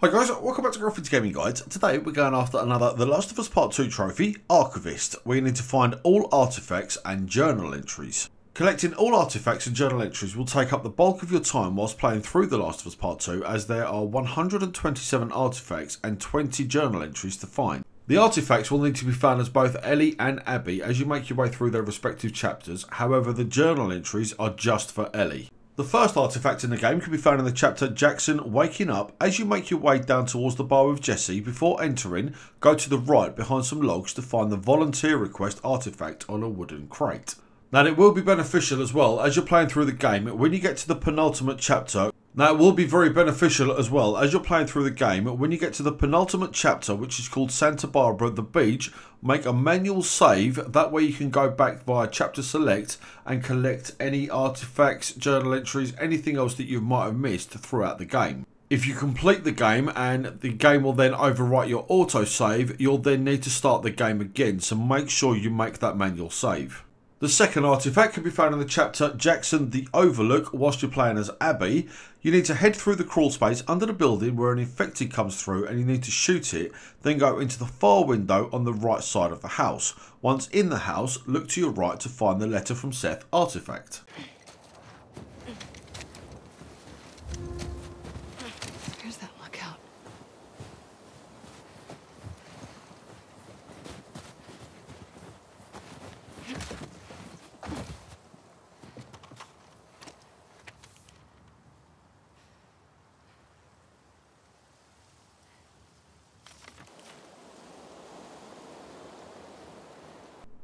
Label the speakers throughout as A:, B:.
A: Hi guys, welcome back to Graphics Gaming Guides. Today we're going after another The Last of Us Part 2 trophy, Archivist, you need to find all artifacts and journal entries. Collecting all artifacts and journal entries will take up the bulk of your time whilst playing through The Last of Us Part 2 as there are 127 artifacts and 20 journal entries to find. The artifacts will need to be found as both Ellie and Abby as you make your way through their respective chapters, however the journal entries are just for Ellie. The first artifact in the game can be found in the chapter Jackson Waking Up. As you make your way down towards the bar with Jesse, before entering, go to the right behind some logs to find the volunteer request artifact on a wooden crate. Now it will be beneficial as well as you're playing through the game when you get to the penultimate chapter now, it will be very beneficial as well as you're playing through the game. When you get to the penultimate chapter, which is called Santa Barbara, the beach, make a manual save. That way, you can go back via chapter select and collect any artifacts, journal entries, anything else that you might have missed throughout the game. If you complete the game and the game will then overwrite your autosave, you'll then need to start the game again. So make sure you make that manual save. The second artifact can be found in the chapter Jackson the Overlook whilst you're playing as Abby. You need to head through the crawl space under the building where an infected comes through and you need to shoot it, then go into the far window on the right side of the house. Once in the house, look to your right to find the letter from Seth artifact.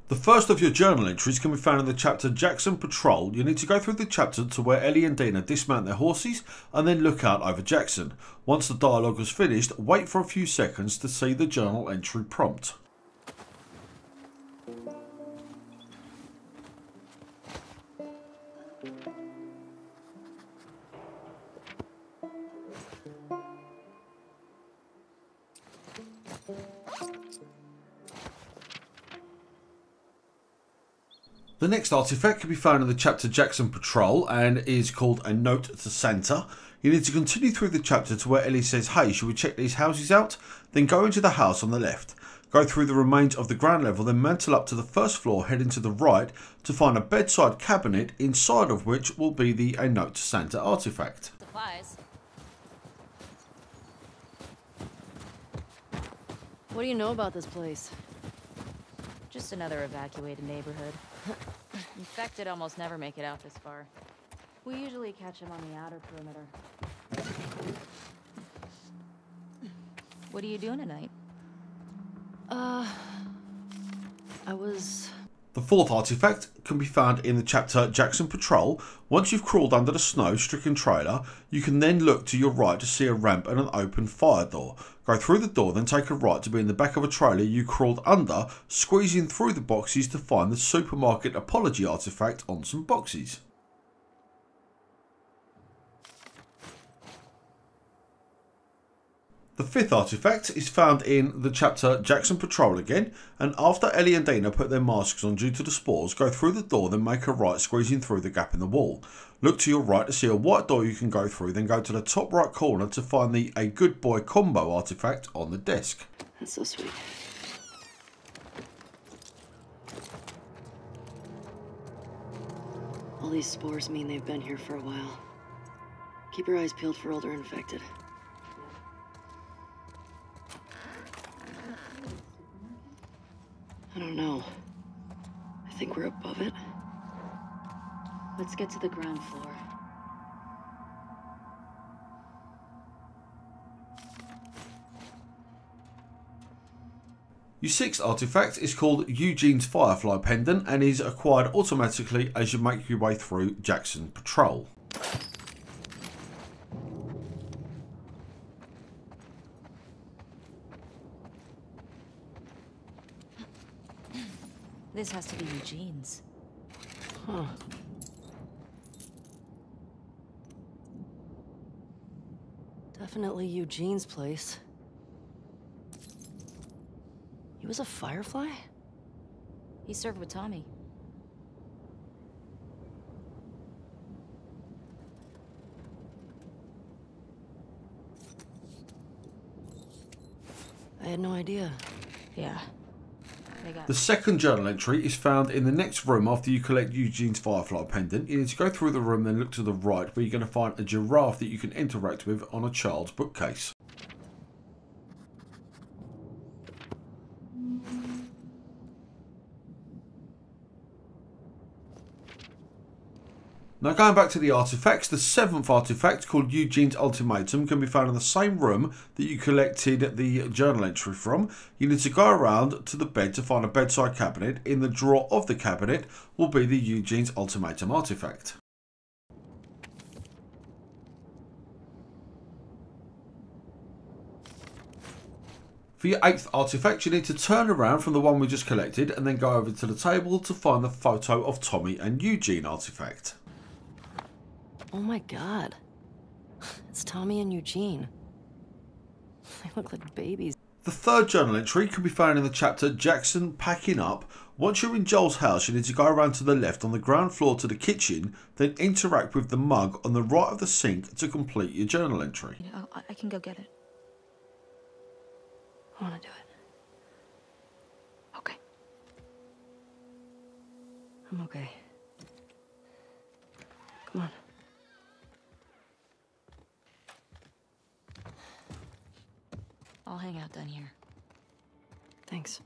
A: The first of your journal entries can be found in the chapter Jackson Patrol. You need to go through the chapter to where Ellie and Dina dismount their horses and then look out over Jackson. Once the dialogue is finished, wait for a few seconds to see the journal entry prompt. The next artifact can be found in the chapter Jackson Patrol and is called A Note to Santa. You need to continue through the chapter to where Ellie says, hey, should we check these houses out? Then go into the house on the left. Go through the remains of the ground level, then mantle up to the first floor, heading to the right to find a bedside cabinet, inside of which will be the A Note to Santa artifact. Supplies.
B: What do you know about this place?
C: Just another evacuated neighborhood. Infected almost never make it out this far. We usually catch them on the outer perimeter. What are you doing tonight?
B: Uh... I was...
A: The fourth artifact can be found in the chapter Jackson Patrol. Once you've crawled under the snow-stricken trailer, you can then look to your right to see a ramp and an open fire door. Go through the door, then take a right to be in the back of a trailer you crawled under, squeezing through the boxes to find the supermarket apology artifact on some boxes. The fifth artifact is found in the chapter Jackson Patrol again, and after Ellie and Dana put their masks on due to the spores, go through the door, then make a right, squeezing through the gap in the wall. Look to your right to see a white door you can go through, then go to the top right corner to find the A Good Boy combo artifact on the desk.
B: That's so sweet. All these spores mean they've been here for a while. Keep your eyes peeled for older infected. I don't know. I think we're above it. Let's get to the ground floor.
A: Your sixth artifact is called Eugene's Firefly Pendant and is acquired automatically as you make your way through Jackson Patrol.
C: This has to be Eugene's.
B: Huh. Definitely Eugene's place. He was a firefly?
C: He served with Tommy.
B: I had no idea.
C: Yeah.
A: The second journal entry is found in the next room after you collect Eugene's Firefly pendant. You need to go through the room, then look to the right, where you're going to find a giraffe that you can interact with on a child's bookcase. Now going back to the artifacts, the seventh artifact called Eugene's Ultimatum can be found in the same room that you collected the journal entry from. You need to go around to the bed to find a bedside cabinet. In the drawer of the cabinet will be the Eugene's Ultimatum artifact. For your eighth artifact, you need to turn around from the one we just collected and then go over to the table to find the photo of Tommy and Eugene artifact.
B: Oh my god. It's Tommy and Eugene. They look like babies.
A: The third journal entry can be found in the chapter Jackson Packing Up. Once you're in Joel's house, you need to go around to the left on the ground floor to the kitchen, then interact with the mug on the right of the sink to complete your journal entry.
C: You know, I, I can go get it.
B: I want to do it.
C: Okay.
B: I'm okay. Come on.
C: I'll hang out down here.
B: Thanks.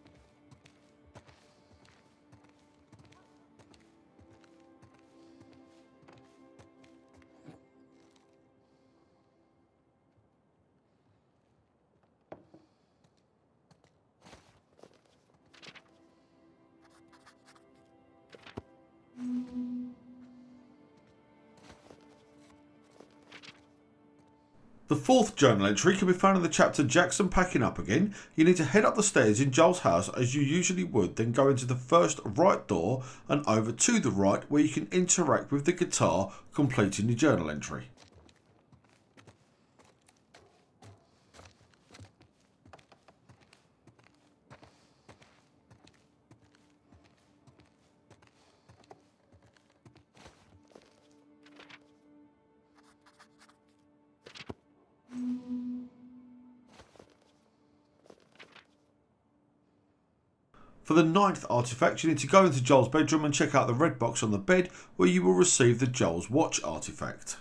A: The fourth journal entry can be found in the chapter Jackson Packing Up Again. You need to head up the stairs in Joel's house as you usually would, then go into the first right door and over to the right where you can interact with the guitar, completing the journal entry. The ninth artifact, you need to go into Joel's bedroom and check out the red box on the bed where you will receive the Joel's watch artifact.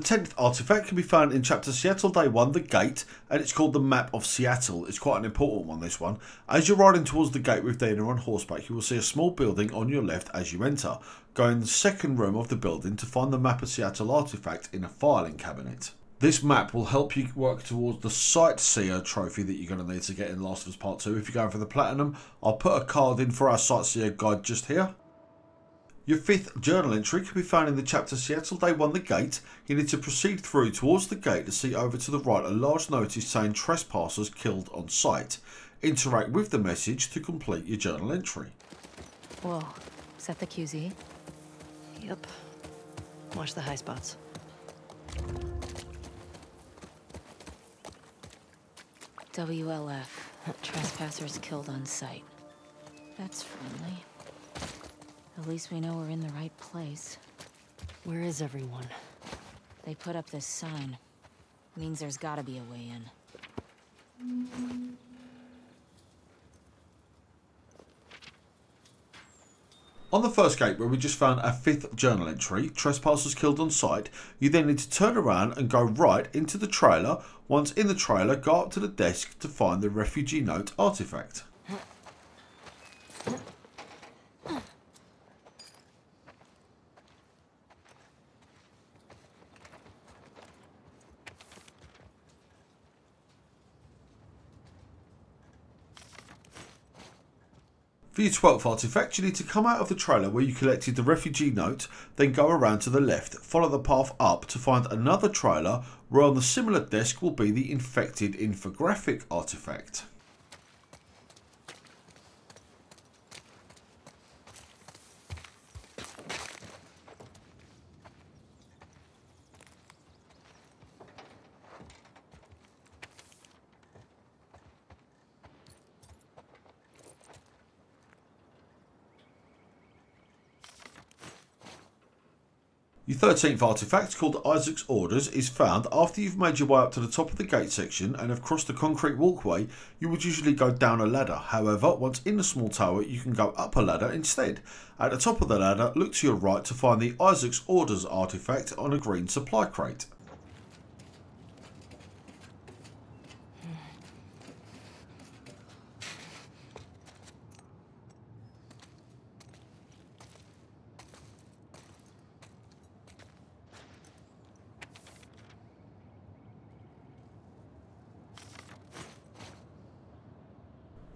A: The 10th artifact can be found in chapter Seattle Day 1, The Gate, and it's called the Map of Seattle. It's quite an important one, this one. As you're riding towards the gate with Dana on horseback, you will see a small building on your left as you enter. Go in the second room of the building to find the Map of Seattle artifact in a filing cabinet. This map will help you work towards the Sightseer trophy that you're going to need to get in Last of Us Part 2 if you're going for the Platinum. I'll put a card in for our Sightseer guide just here. Your fifth journal entry can be found in the chapter Seattle Day 1 The Gate. You need to proceed through towards the gate to see over to the right a large notice saying trespassers killed on site. Interact with the message to complete your journal entry.
C: Whoa. Is that the QZ?
B: Yep. Watch the high spots.
C: WLF. Trespassers killed on sight. That's friendly. At least we know we're in the right place.
B: Where is everyone?
C: They put up this sign. Means there's gotta be a way in.
A: On the first gate, where we just found a fifth journal entry, trespassers killed on site, you then need to turn around and go right into the trailer. Once in the trailer, go up to the desk to find the refugee note artifact. Your 12th artifact, you need to come out of the trailer where you collected the refugee note, then go around to the left, follow the path up to find another trailer where on the similar desk will be the infected infographic artifact. 13th artifact, called Isaac's Orders, is found after you've made your way up to the top of the gate section and have crossed the concrete walkway. You would usually go down a ladder. However, once in the small tower, you can go up a ladder instead. At the top of the ladder, look to your right to find the Isaac's Orders artifact on a green supply crate.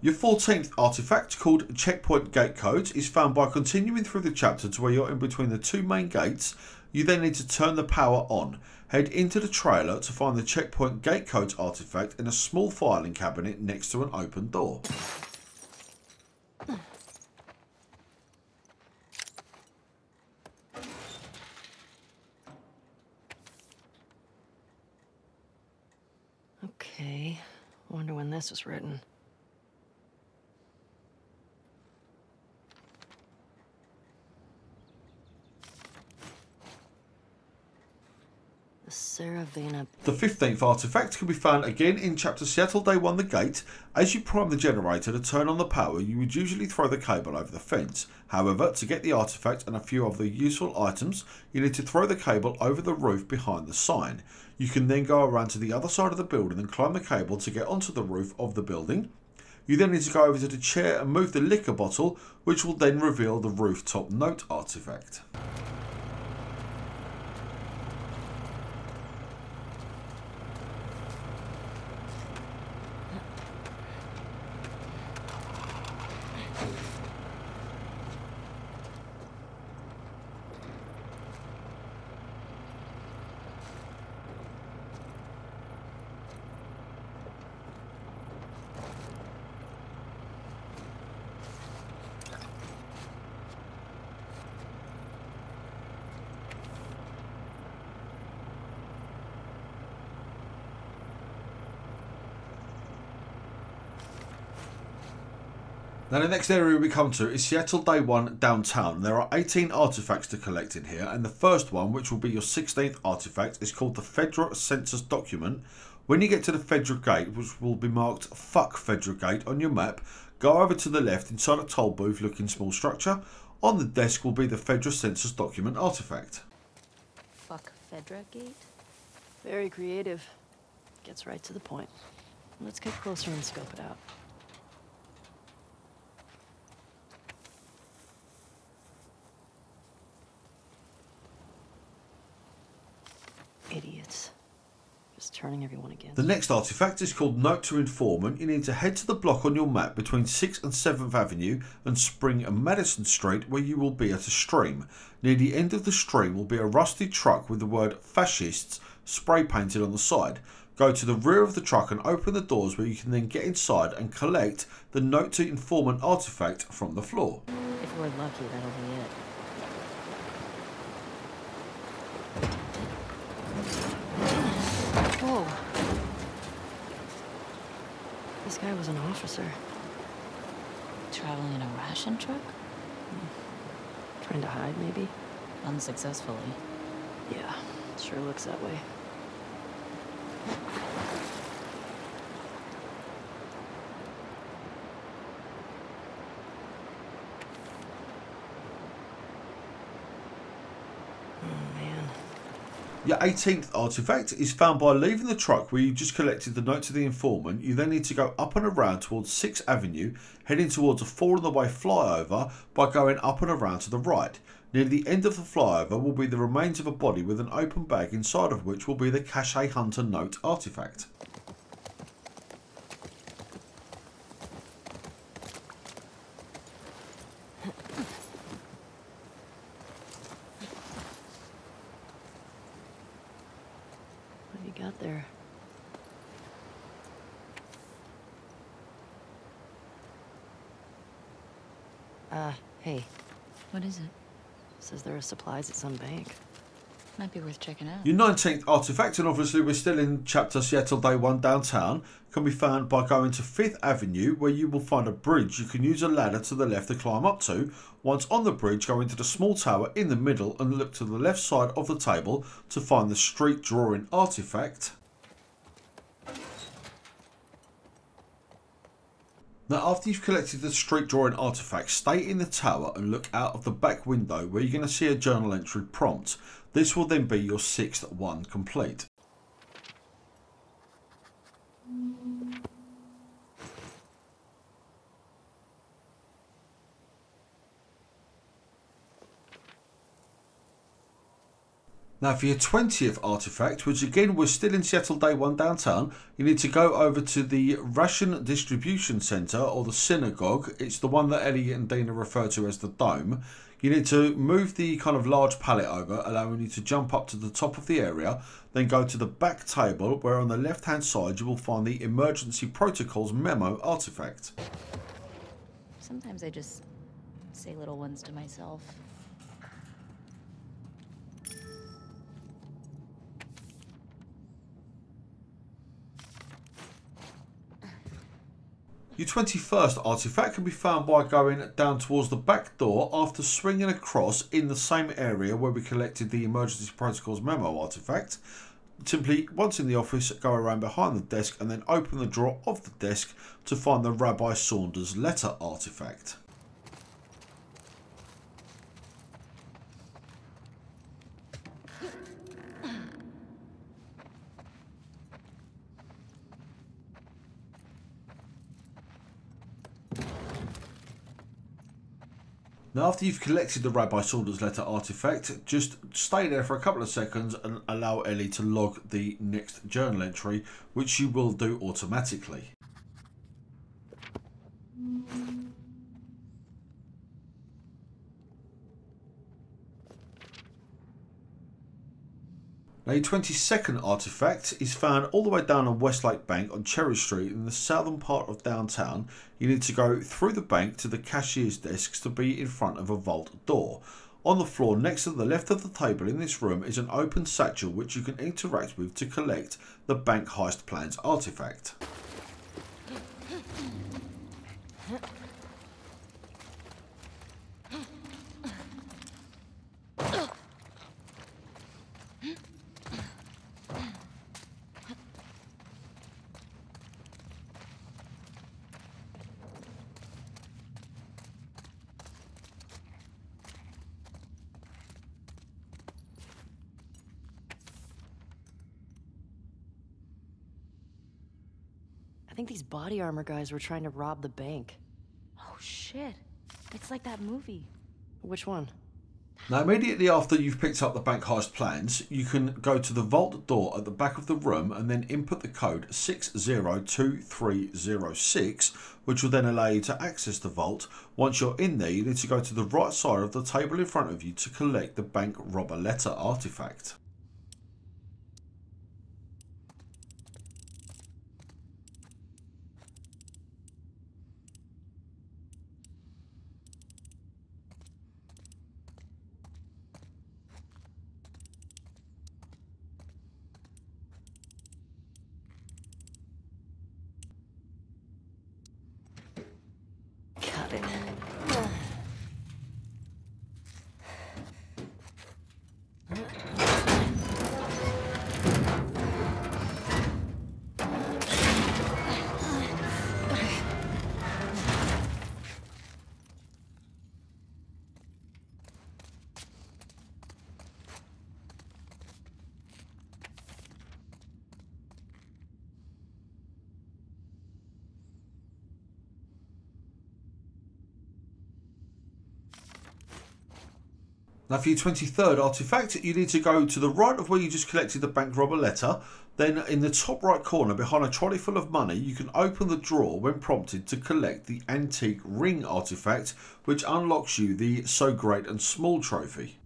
A: Your 14th artifact, called Checkpoint Gate Code, is found by continuing through the chapter to where you're in between the two main gates. You then need to turn the power on. Head into the trailer to find the Checkpoint Gate Code artifact in a small filing cabinet next to an open door.
B: Okay. Wonder when this was written. The
A: 15th artifact can be found again in chapter Seattle Day 1 The Gate. As you prime the generator to turn on the power, you would usually throw the cable over the fence. However, to get the artifact and a few of the useful items, you need to throw the cable over the roof behind the sign. You can then go around to the other side of the building and climb the cable to get onto the roof of the building. You then need to go over to the chair and move the liquor bottle, which will then reveal the rooftop note artifact. Now the next area we come to is Seattle Day 1 downtown. There are 18 artifacts to collect in here and the first one, which will be your 16th artifact, is called the Federal Census Document. When you get to the Federal Gate, which will be marked Fuck Federal Gate on your map, go over to the left inside a toll booth looking small structure. On the desk will be the Federal Census Document artifact.
C: Fuck Federal Gate?
B: Very creative. Gets right to the point. Let's get closer and scope it out. Just turning everyone against.
A: The next artifact is called Note to Informant. You need to head to the block on your map between 6th and 7th Avenue and Spring and Madison Street where you will be at a stream. Near the end of the stream will be a rusty truck with the word fascists spray painted on the side. Go to the rear of the truck and open the doors where you can then get inside and collect the Note to Informant artifact from the floor.
C: If we're lucky, that'll be it.
B: Whoa. This guy was an officer.
C: Traveling in a ration truck? Hmm.
B: Trying to hide, maybe?
C: Unsuccessfully.
B: Yeah, sure looks that way.
A: Your 18th artifact is found by leaving the truck where you just collected the note to the informant. You then need to go up and around towards 6th Avenue, heading towards a four on the way flyover by going up and around to the right. Near the end of the flyover will be the remains of a body with an open bag inside of which will be the Cache Hunter note artifact.
B: What have you got there? Uh, hey.
C: What is it?
B: Says there are supplies at some bank.
C: Might be worth checking out.
A: Your 19th artifact, and obviously we're still in chapter Seattle Day 1 downtown, can be found by going to 5th Avenue where you will find a bridge you can use a ladder to the left to climb up to. Once on the bridge, go into the small tower in the middle and look to the left side of the table to find the street drawing artifact. Now after you've collected the street drawing artifact, stay in the tower and look out of the back window where you're going to see a journal entry prompt. This will then be your sixth one complete. Now for your 20th artifact, which again we're still in Seattle Day 1 downtown, you need to go over to the Russian Distribution Centre or the Synagogue. It's the one that Ellie and Dana refer to as the Dome. You need to move the kind of large pallet over, allowing you to jump up to the top of the area, then go to the back table where on the left hand side you will find the Emergency Protocols Memo artifact.
C: Sometimes I just say little ones to myself.
A: Your 21st artifact can be found by going down towards the back door after swinging across in the same area where we collected the Emergency Protocols Memo artifact. Simply, once in the office, go around behind the desk and then open the drawer of the desk to find the Rabbi Saunders letter artifact. Now, after you've collected the Rabbi Saunders letter artifact, just stay there for a couple of seconds and allow Ellie to log the next journal entry, which you will do automatically. Now, your 22nd artifact is found all the way down on Westlake Bank on Cherry Street in the southern part of downtown. You need to go through the bank to the cashier's desks to be in front of a vault door. On the floor next to the left of the table in this room is an open satchel which you can interact with to collect the bank heist plans artifact.
B: I think these body armor guys were trying to rob the bank.
C: Oh shit. It's like that movie.
B: Which one?
A: Now, immediately after you've picked up the bank heist plans, you can go to the vault door at the back of the room and then input the code 602306, which will then allow you to access the vault. Once you're in there, you need to go to the right side of the table in front of you to collect the bank robber letter artifact. Now for your 23rd artifact, you need to go to the right of where you just collected the bank robber letter. Then in the top right corner behind a trolley full of money, you can open the drawer when prompted to collect the antique ring artifact, which unlocks you the So Great and Small trophy.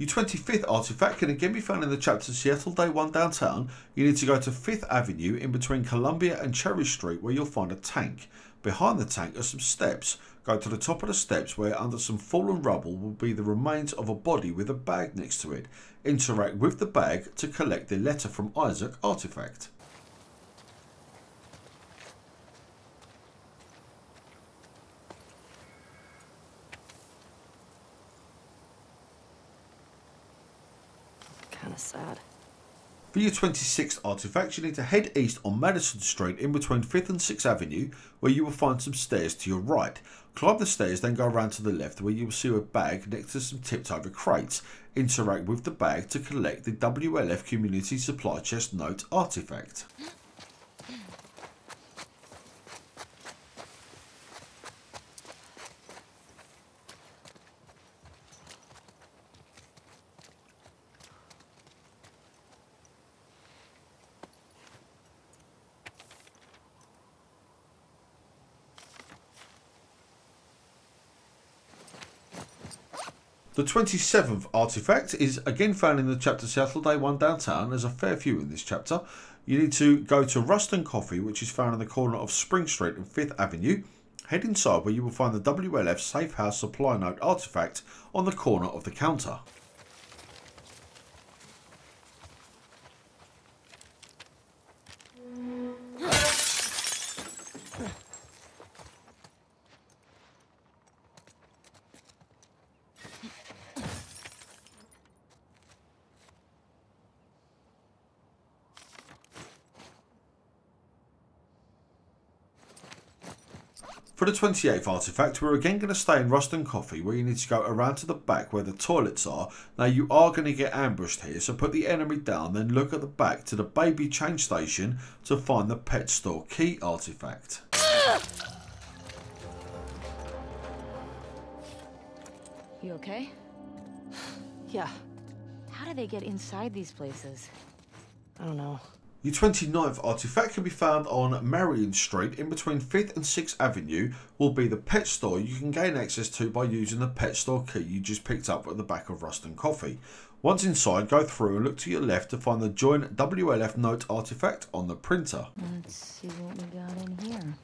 A: Your 25th artifact can again be found in the chapter Seattle Day 1 Downtown. You need to go to 5th Avenue in between Columbia and Cherry Street where you'll find a tank. Behind the tank are some steps. Go to the top of the steps where under some fallen rubble will be the remains of a body with a bag next to it. Interact with the bag to collect the letter from Isaac artifact.
B: Kinda sad.
A: For your 26th artifact, you need to head east on Madison Street in between 5th and 6th Avenue, where you will find some stairs to your right. Climb the stairs, then go around to the left, where you will see a bag next to some tipped over crates. Interact with the bag to collect the WLF Community Supply Chest Note artifact. The 27th artifact is again found in the chapter Seattle Day 1 Downtown. There's a fair few in this chapter. You need to go to Ruston Coffee, which is found in the corner of Spring Street and 5th Avenue. Head inside where you will find the WLF Safe House Supply Note artifact on the corner of the counter. For the 28th artifact, we're again going to stay in Ruston Coffee, where you need to go around to the back where the toilets are. Now, you are going to get ambushed here, so put the enemy down, then look at the back to the baby change station to find the pet store key artifact.
C: You okay?
B: Yeah,
C: How do they get inside these places?
B: I don't know.
A: Your 29th artifact can be found on Marion Street in between 5th and 6th Avenue will be the pet store you can gain access to by using the pet store key you just picked up at the back of Ruston Coffee. Once inside, go through and look to your left to find the Join WLF Note artifact on the printer.
C: Let's see what we got in here.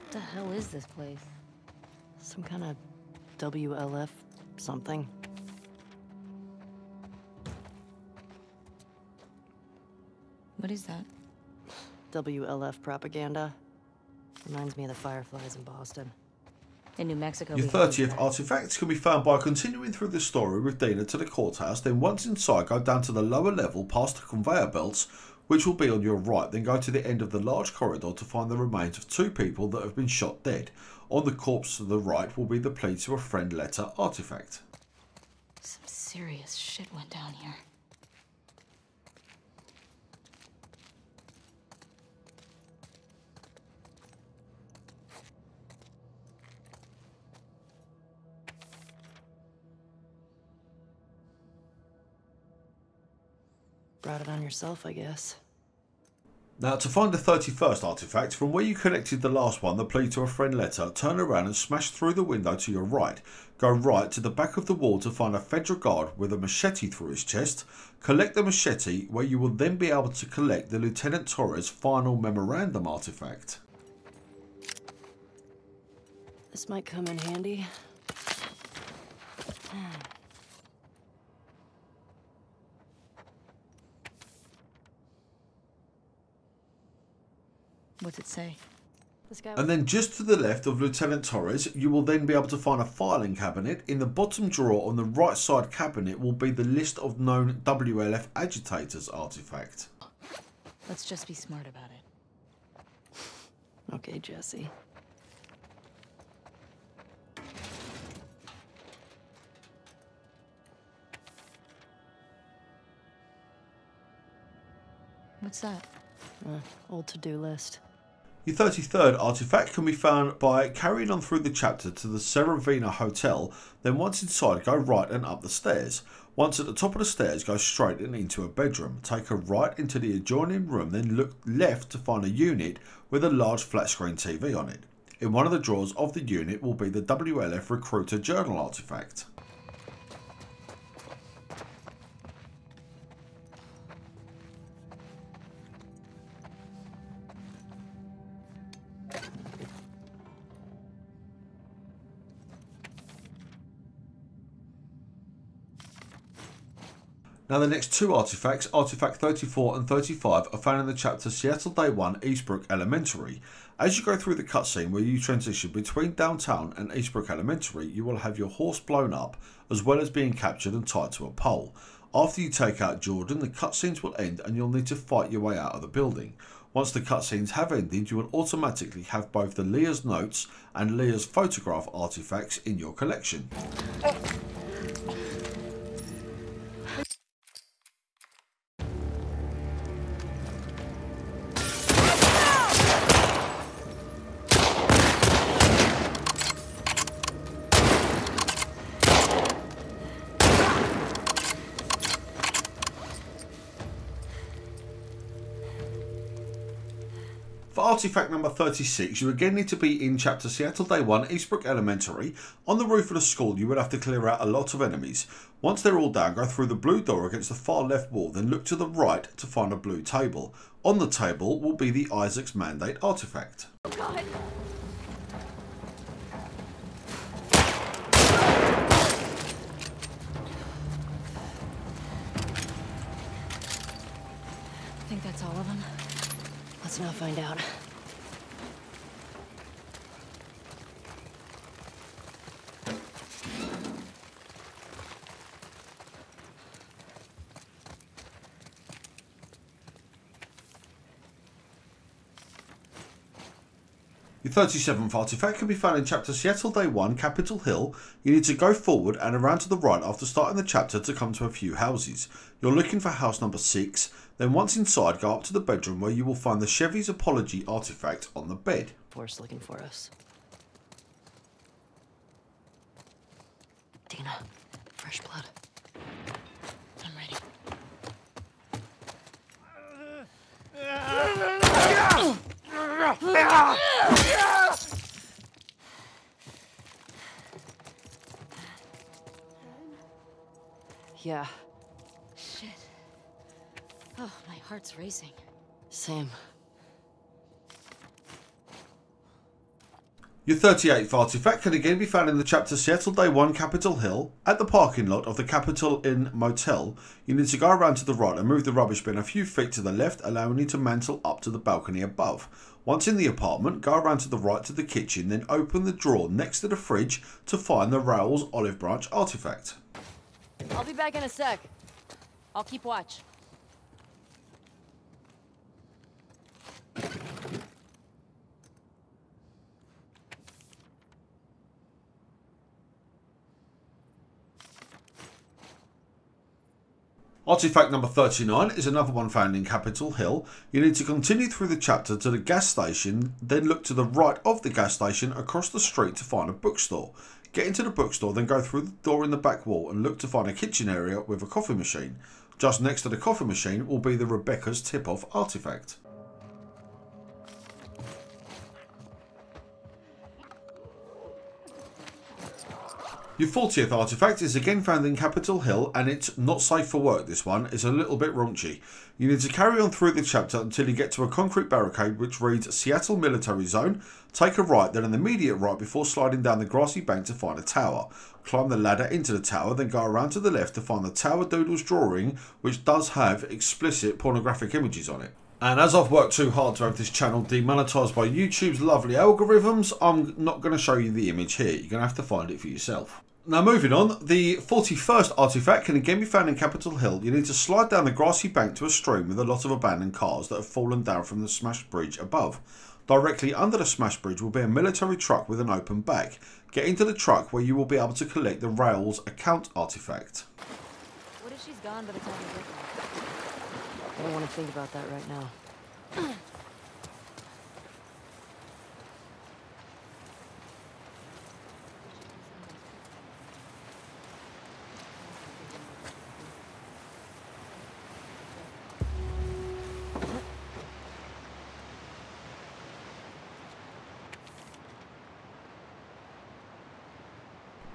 C: What the hell is this place?
B: Some kind of WLF something.
C: What is that?
B: WLF propaganda. Reminds me of the Fireflies in Boston.
C: In New Mexico.
A: Your 30th
C: that.
A: artifact can be found by continuing through the story with Dina to the courthouse, then once inside, go down to the lower level past the conveyor belts, which will be on your right, then go to the end of the large corridor to find the remains of two people that have been shot dead. On the corpse to the right will be the plea to a friend letter artifact.
C: Some serious shit went down here.
B: Brought it on yourself, I guess.
A: Now, to find the 31st artifact, from where you connected the last one, the plea to a friend letter, turn around and smash through the window to your right. Go right to the back of the wall to find a federal guard with a machete through his chest. Collect the machete, where you will then be able to collect the Lieutenant Torres final memorandum artifact.
B: This might come in handy. Hmm.
C: What's it say?
A: And then just to the left of Lieutenant Torres, you will then be able to find a filing cabinet. In the bottom drawer on the right side cabinet will be the list of known WLF agitators artifact.
C: Let's just be smart about it.
B: Okay, Jesse.
C: What's that?
B: Uh, old to-do list.
A: Your 33rd artifact can be found by carrying on through the chapter to the Seravina Hotel, then once inside go right and up the stairs. Once at the top of the stairs go straight and into a bedroom. Take a right into the adjoining room then look left to find a unit with a large flat screen TV on it. In one of the drawers of the unit will be the WLF Recruiter Journal artifact. Now the next two artifacts, Artifact 34 and 35, are found in the chapter Seattle Day 1 Eastbrook Elementary. As you go through the cutscene where you transition between downtown and Eastbrook Elementary, you will have your horse blown up, as well as being captured and tied to a pole. After you take out Jordan, the cutscenes will end and you'll need to fight your way out of the building. Once the cutscenes have ended, you will automatically have both the Leah's notes and Leah's photograph artifacts in your collection. For artifact number 36, you again need to be in chapter Seattle Day 1, Eastbrook Elementary. On the roof of the school, you will have to clear out a lot of enemies. Once they're all down, go through the blue door against the far left wall, then look to the right to find a blue table. On the table will be the Isaac's Mandate artifact.
B: God!
C: I think that's all of them.
B: Let's now find out.
A: Your 37th artifact can be found in chapter Seattle Day 1, Capitol Hill. You need to go forward and around to the right after starting the chapter to come to a few houses. You're looking for house number 6, then once inside go up to the bedroom where you will find the Chevy's Apology artifact on the bed.
B: Force looking for us. Dina, fresh blood. I'm ready. Yeah,
C: Shit. Oh, my heart's racing.
B: same.
A: Your 38th artifact can again be found in the chapter Seattle Day 1 Capitol Hill. At the parking lot of the Capitol Inn Motel, you need to go around to the right and move the rubbish bin a few feet to the left, allowing you to mantle up to the balcony above. Once in the apartment, go around to the right to the kitchen, then open the drawer next to the fridge to find the Raoul's Olive Branch artifact.
C: I'll be back in a sec. I'll keep watch.
A: Artifact number 39 is another one found in Capitol Hill. You need to continue through the chapter to the gas station, then look to the right of the gas station across the street to find a bookstore. Get into the bookstore, then go through the door in the back wall and look to find a kitchen area with a coffee machine. Just next to the coffee machine will be the Rebecca's tip off artifact. Your 40th artifact is again found in Capitol Hill and it's not safe for work this one, it's a little bit raunchy. You need to carry on through the chapter until you get to a concrete barricade which reads Seattle Military Zone, take a right then an immediate right before sliding down the grassy bank to find a tower. Climb the ladder into the tower then go around to the left to find the Tower Doodles drawing which does have explicit pornographic images on it. And as I've worked too hard to have this channel demonetized by YouTube's lovely algorithms, I'm not going to show you the image here. You're going to have to find it for yourself. Now moving on, the 41st artifact can again be found in Capitol Hill. You need to slide down the grassy bank to a stream with a lot of abandoned cars that have fallen down from the smashed bridge above. Directly under the smashed bridge will be a military truck with an open back. Get into the truck where you will be able to collect the Rails account artifact.
C: What if she's gone by the time we get there?
B: I don't want to think about that right now.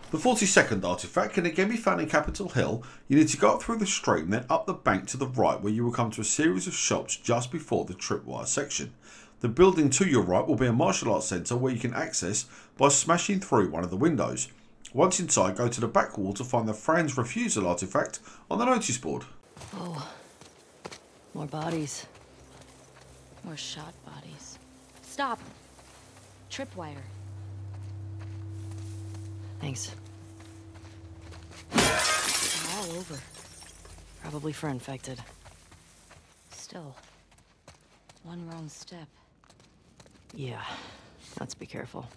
A: The 42nd artifact can again be found in Capitol Hill. You need to go up through the street and then up the bank to the right where you will come to a series of shops just before the tripwire section. The building to your right will be a martial arts centre where you can access by smashing through one of the windows. Once inside, go to the back wall to find the Franz refusal artifact on the notice board.
B: Oh, more bodies.
C: More shot bodies. Stop! Tripwire.
B: Thanks.
C: All over.
B: Probably for infected.
C: Still. One wrong step.
B: Yeah, let's be careful.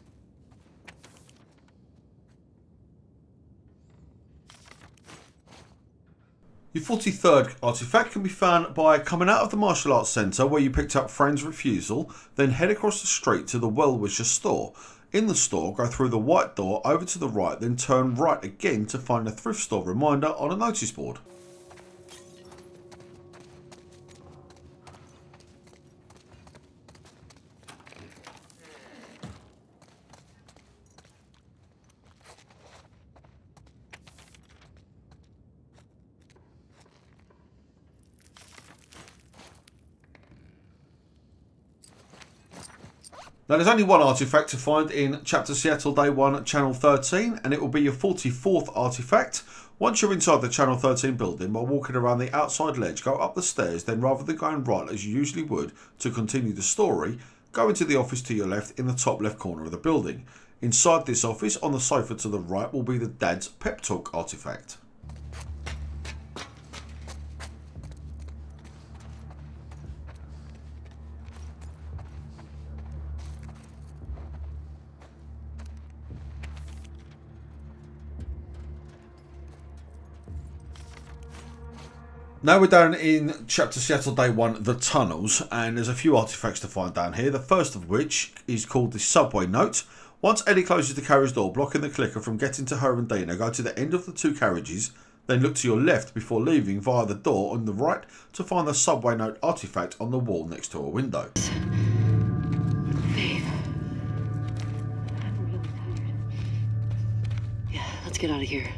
A: Your 43rd artifact can be found by coming out of the martial arts centre where you picked up Fran's refusal, then head across the street to the Well Wisher store. In the store, go through the white door over to the right, then turn right again to find a thrift store reminder on a notice board. Now, there's only one artifact to find in Chapter Seattle Day 1, Channel 13, and it will be your 44th artifact. Once you're inside the Channel 13 building, by walking around the outside ledge, go up the stairs, then rather than going right as you usually would to continue the story, go into the office to your left in the top left corner of the building. Inside this office, on the sofa to the right, will be the Dad's Pep Talk artifact. Now we're down in Chapter Seattle Day 1, The Tunnels, and there's a few artifacts to find down here. The first of which is called the Subway Note. Once Ellie closes the carriage door, blocking the clicker from getting to her and Dina, go to the end of the two carriages, then look to your left before leaving via the door on the right to find the Subway Note artifact on the wall next to a window.
B: I'm really tired. Yeah, let's get out of here.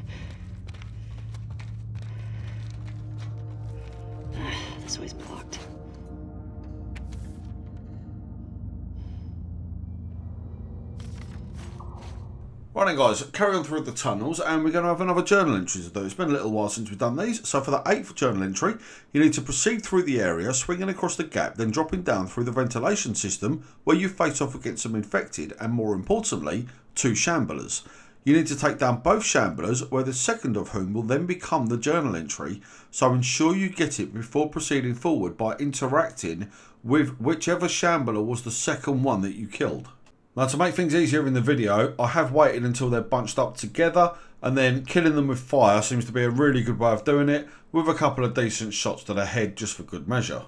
B: This way's blocked.
A: Right then guys, carry on through the tunnels and we're going to have another journal entry to do. It's been a little while since we've done these. So for the eighth journal entry, you need to proceed through the area, swinging across the gap, then dropping down through the ventilation system where you face off against some infected and more importantly, two shamblers. You need to take down both shamblers, where the second of whom will then become the journal entry, so ensure you get it before proceeding forward by interacting with whichever shambler was the second one that you killed. Now to make things easier in the video, I have waited until they're bunched up together and then killing them with fire seems to be a really good way of doing it with a couple of decent shots to the head just for good measure.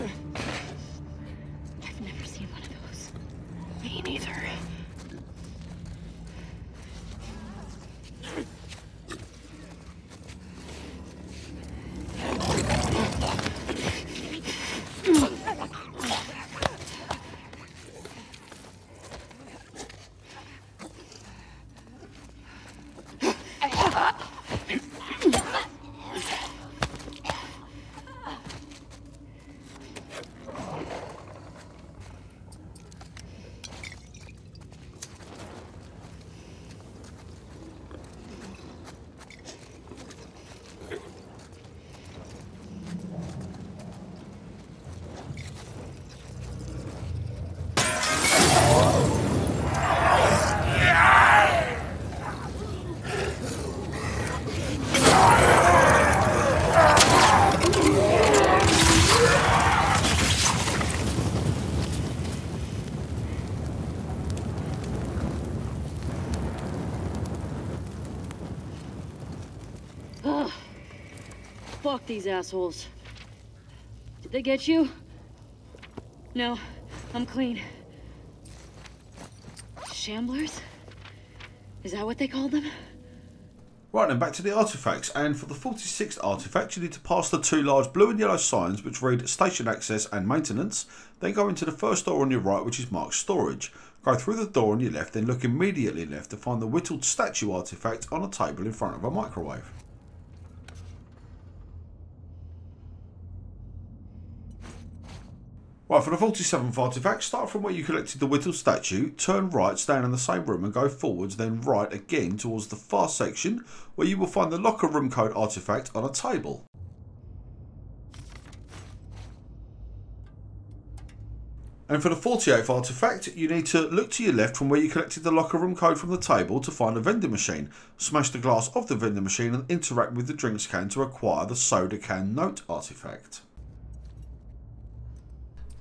B: I've never seen one of those. Me neither. Fuck these assholes. Did they get you? No, I'm clean. Shamblers? Is that what they called them?
A: Right then, back to the artifacts, and for the 46th artifact, you need to pass the two large blue and yellow signs which read Station Access and Maintenance, then go into the first door on your right which is marked Storage. Go through the door on your left, then look immediately left to find the whittled statue artifact on a table in front of a microwave. Right, for the 47th artifact, start from where you collected the Whittle statue, turn right, staying in the same room and go forwards, then right again towards the far section where you will find the locker room code artifact on a table. And for the 48th artifact, you need to look to your left from where you collected the locker room code from the table to find a vending machine. Smash the glass of the vending machine and interact with the drinks can to acquire the soda can note artifact.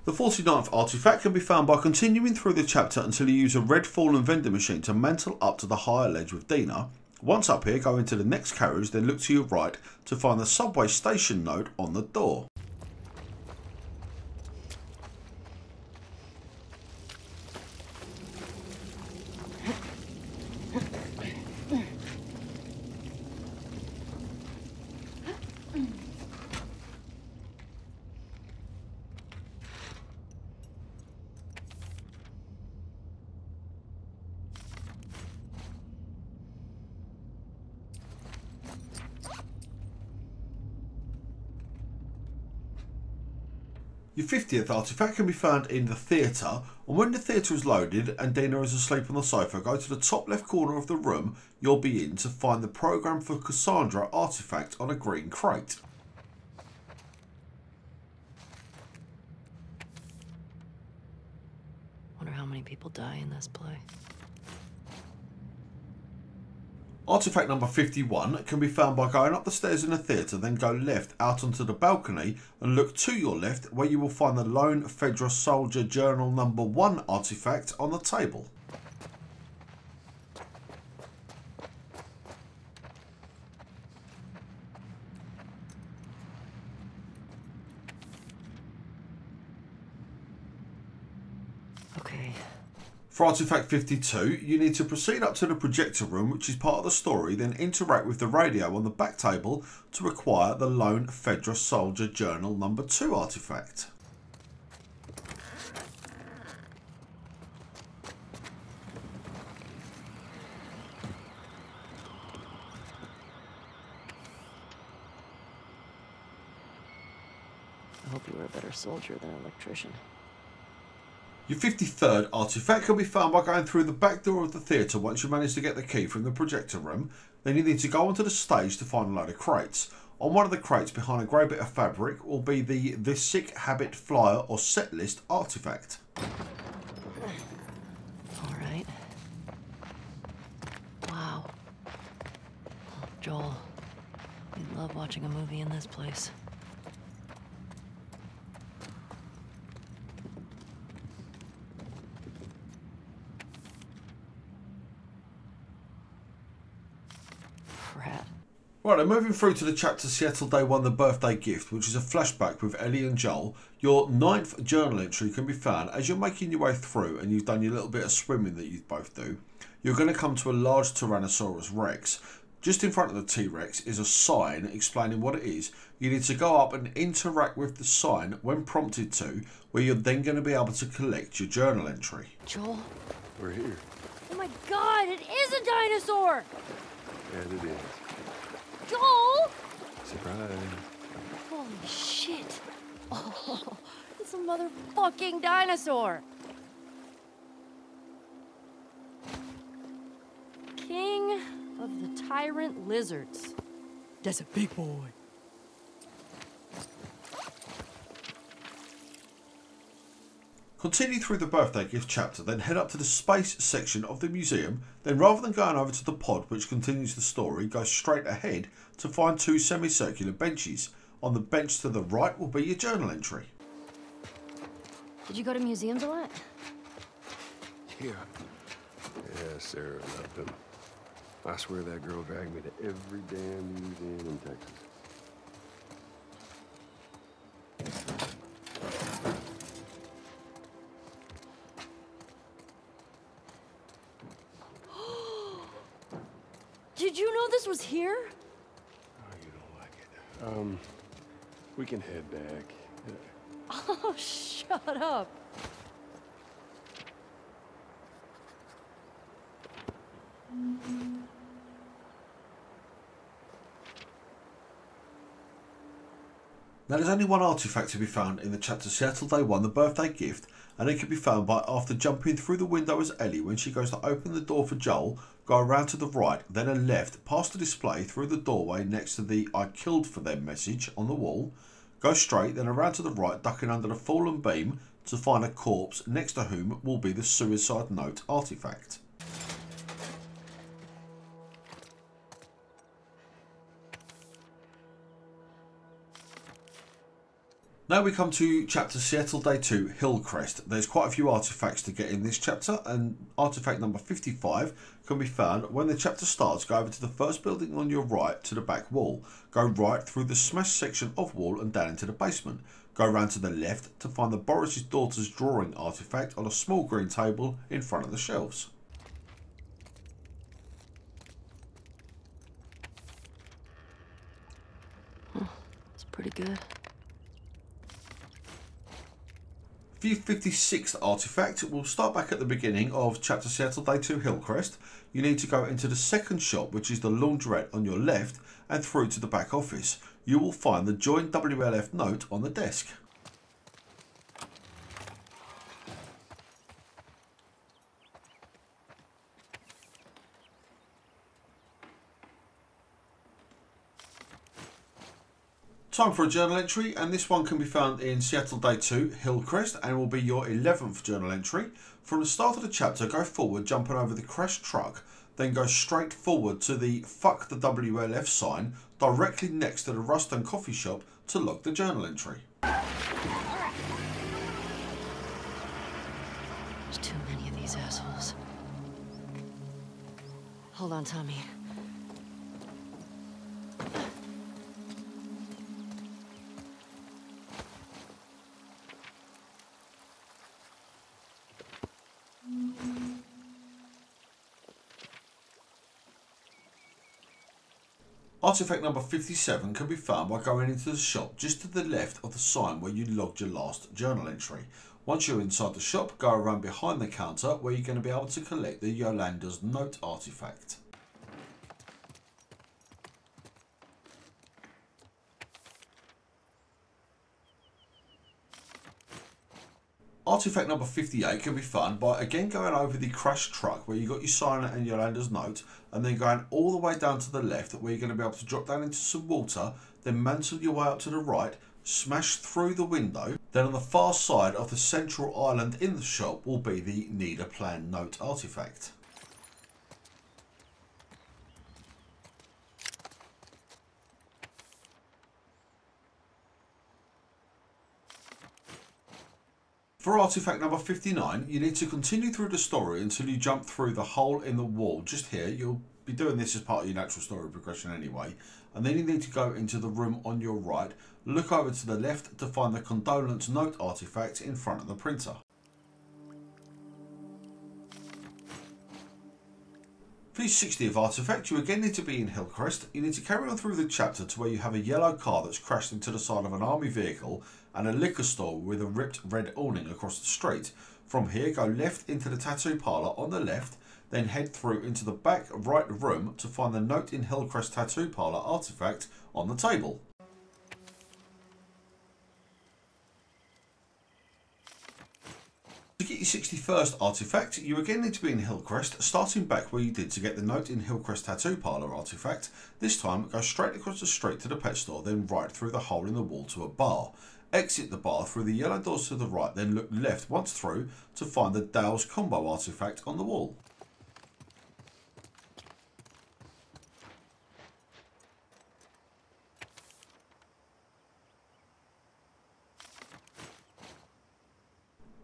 A: The 49th artifact can be found by continuing through the chapter until you use a red fallen vending machine to mantle up to the higher ledge with Dina. Once up here, go into the next carriage, then look to your right to find the subway station note on the door. Your 50th artifact can be found in the theatre, and when the theatre is loaded and Dina is asleep on the sofa, go to the top left corner of the room you'll be in to find the program for Cassandra artifact on a green crate.
B: Wonder how many people die in this play.
A: Artifact number 51 can be found by going up the stairs in the theatre, then go left out onto the balcony and look to your left where you will find the Lone Fedra Soldier Journal number 1 artifact on the table.
B: Okay.
A: For Artifact 52, you need to proceed up to the projector room, which is part of the story, then interact with the radio on the back table to acquire the Lone Fedra Soldier Journal number 2 artifact.
B: I hope you were a better soldier than an electrician.
A: Your 53rd artifact can be found by going through the back door of the theatre once you manage to get the key from the projector room. Then you need to go onto the stage to find a load of crates. On one of the crates behind a grey bit of fabric will be the The Sick Habit Flyer or set list artifact.
B: Alright. Wow. Joel, we love watching a movie in this place.
A: Right, then moving through to the chapter Seattle Day 1 The Birthday Gift, which is a flashback with Ellie and Joel. Your ninth journal entry can be found as you're making your way through and you've done your little bit of swimming that you both do. You're going to come to a large Tyrannosaurus Rex. Just in front of the T Rex is a sign explaining what it is. You need to go up and interact with the sign when prompted to, where you're then going to be able to collect your journal entry.
B: Joel?
D: We're here.
C: Oh my god, it is a dinosaur!
D: And it is.
C: Joel!
D: Surprise.
C: Holy shit. Oh, it's a motherfucking dinosaur. King of the tyrant lizards. That's a big boy.
A: Continue through the birthday gift chapter, then head up to the space section of the museum. Then, rather than going over to the pod which continues the story, go straight ahead to find two semicircular benches. On the bench to the right will be your journal entry.
C: Did you go to museums a lot?
D: Yeah. Yeah, Sarah loved them. I swear that girl dragged me to every damn museum in Texas.
C: This was here?
D: Oh, you don't like it. Um, we can head back. Uh,
C: Oh, shut up.
A: Now there's only one artifact to be found in the chapter Seattle Day 1, the birthday gift, and it can be found by after jumping through the window as Ellie when she goes to open the door for Joel, go around to the right, then a left, past the display through the doorway next to the I killed for them message on the wall, go straight, then around to the right, ducking under the fallen beam to find a corpse next to whom will be the suicide note artifact. Now we come to chapter Seattle Day 2 Hillcrest. There's quite a few artifacts to get in this chapter, and artifact number 55 can be found when the chapter starts. Go over to the first building on your right to the back wall. Go right through the smashed section of wall and down into the basement. Go round to the left to find the Boris's daughter's drawing artifact on a small green table in front of the shelves.
B: It's pretty good.
A: Your 56th artifact, we'll start back at the beginning of Chapter Seattle Day 2 Hillcrest. You need to go into the second shop, which is the laundrette on your left, and through to the back office. You will find the joint WLF note on the desk. Time for a journal entry, and this one can be found in Seattle Day 2, Hillcrest, and will be your 11th journal entry. From the start of the chapter, go forward, jumping over the crashed truck, then go straight forward to the Fuck the WLF sign directly next to the Ruston coffee shop to log the journal entry.
B: There's too many of these assholes. Hold on, Tommy.
A: Artifact number 57 can be found by going into the shop just to the left of the sign where you logged your last journal entry. Once you're inside the shop, go around behind the counter where you're going to be able to collect the Yolanda's note artifact. Artifact number 58 can be found by again going over the crash truck where you got your sign and Yolanda's note and then going all the way down to the left where you're going to be able to drop down into some water, then mantle your way up to the right, smash through the window. Then on the far side of the central island in the shop will be the Need a Plan note artifact. For artifact number 59, you need to continue through the story until you jump through the hole in the wall just here. You'll be doing this as part of your natural story progression anyway. And then you need to go into the room on your right, look over to the left to find the condolence note artifact in front of the printer. For your 60th artifact, you again need to be in Hillcrest. You need to carry on through the chapter to where you have a yellow car that's crashed into the side of an army vehicle and a liquor store with a ripped red awning across the street. From here, go left into the tattoo parlour on the left, then head through into the back right room to find the Note in Hillcrest Tattoo Parlour artifact on the table. To get your 61st artifact, you again need to be in Hillcrest, starting back where you did to get the Note in Hillcrest Tattoo Parlour artifact. This time, go straight across the street to the pet store, then right through the hole in the wall to a bar. Exit the bar through the yellow doors to the right, then look left once through to find the Dale's Combo artifact on the wall.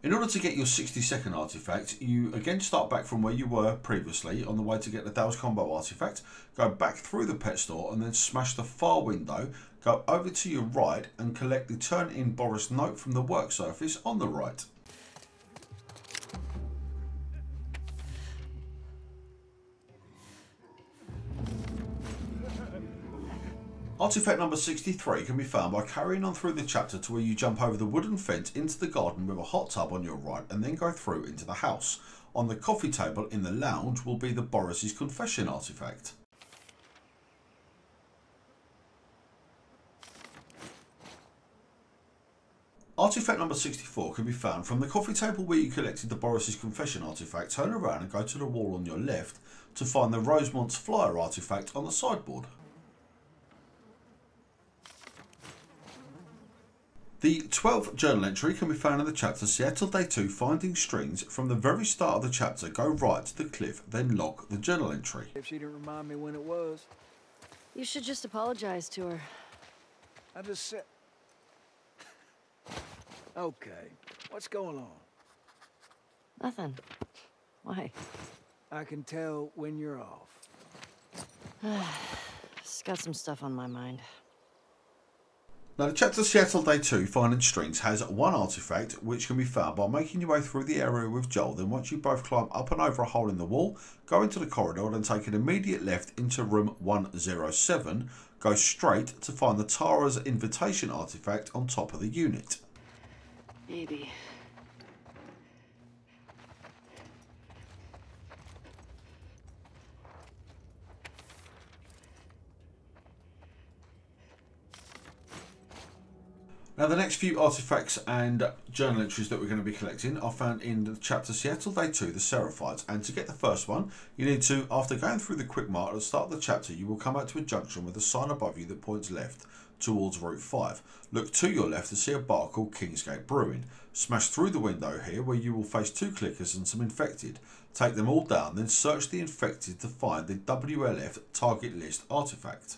A: In order to get your 60 second artifact, you again start back from where you were previously on the way to get the Dale's Combo artifact, go back through the pet store and then smash the far window, go over to your right and collect the turn in Boris note from the work surface on the right. Artifact number 63 can be found by carrying on through the chapter to where you jump over the wooden fence into the garden with a hot tub on your right and then go through into the house. On the coffee table in the lounge will be the Boris's confession artifact. Artifact number 64 can be found from the coffee table where you collected the Boris's confession artifact. Turn around and go to the wall on your left to find the Rosemont's flyer artifact on the sideboard. The 12th journal entry can be found in the chapter Seattle Day 2 Finding Strings. From the very start of the chapter, go right to the cliff, then log the journal entry.
E: If she didn't remind me when it was,
B: You should just apologize to her.
E: I just said. Okay, what's going on?
B: Nothing. Why?
E: I can tell when you're off.
B: Just got some stuff on my mind.
A: Now, the chapter Seattle Day 2 Finding Strings has one artifact which can be found by making your way through the area with Joel. Then, once you both climb up and over a hole in the wall, go into the corridor and take an immediate left into room 107. Go straight to find the Tara's invitation artifact on top of the unit.
B: Baby.
A: Now, the next few artifacts and journal entries that we're going to be collecting are found in the chapter Seattle Day 2, the Seraphites. And to get the first one, you need to, after going through the quick mark at the start of the chapter, you will come out to a junction with a sign above you that points left towards Route 5. Look to your left to see a bar called Kingsgate Brewing. Smash through the window here where you will face two clickers and some infected. Take them all down, then search the infected to find the WLF target list artifact.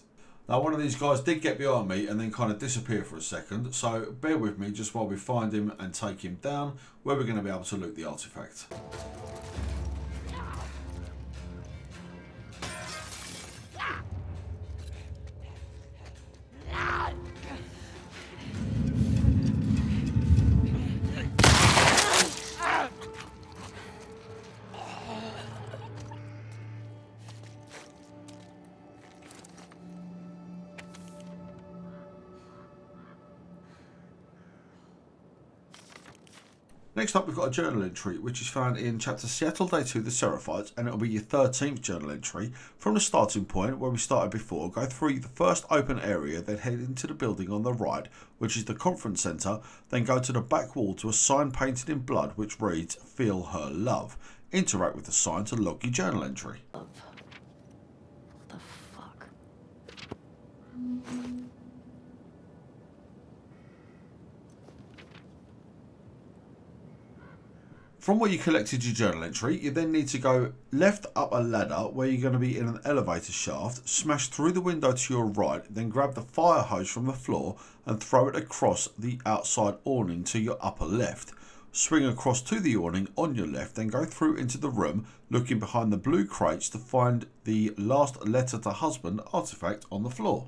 A: Now, one of these guys did get behind me and then kind of disappear for a second, so bear with me just while we find him and take him down, where we're going to be able to loot the artifact. Next up, we've got a journal entry, which is found in chapter Seattle Day 2, the Seraphites, and it'll be your 13th journal entry. From the starting point, where we started before, go through the first open area, then head into the building on the right, which is the conference centre, then go to the back wall to a sign painted in blood which reads, Feel Her Love. Interact with the sign to log your journal entry.
B: Love. What the fuck?
A: From where you collected your journal entry, you then need to go left up a ladder where you're going to be in an elevator shaft, smash through the window to your right, then grab the fire hose from the floor and throw it across the outside awning to your upper left. Swing across to the awning on your left, then go through into the room, looking behind the blue crates to find the last letter to husband artifact on the floor.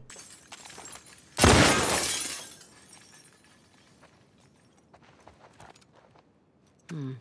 B: And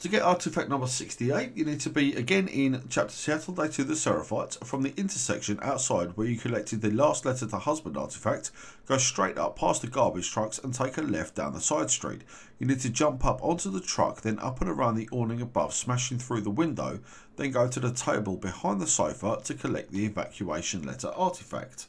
A: To get artifact number 68, you need to be again in chapter Seattle Day 2, the Seraphites. From the intersection outside where you collected the last letter to husband artifact, go straight up past the garbage trucks and take a left down the side street. You need to jump up onto the truck, then up and around the awning above, smashing through the window, then go to the table behind the sofa to collect the evacuation letter artifact.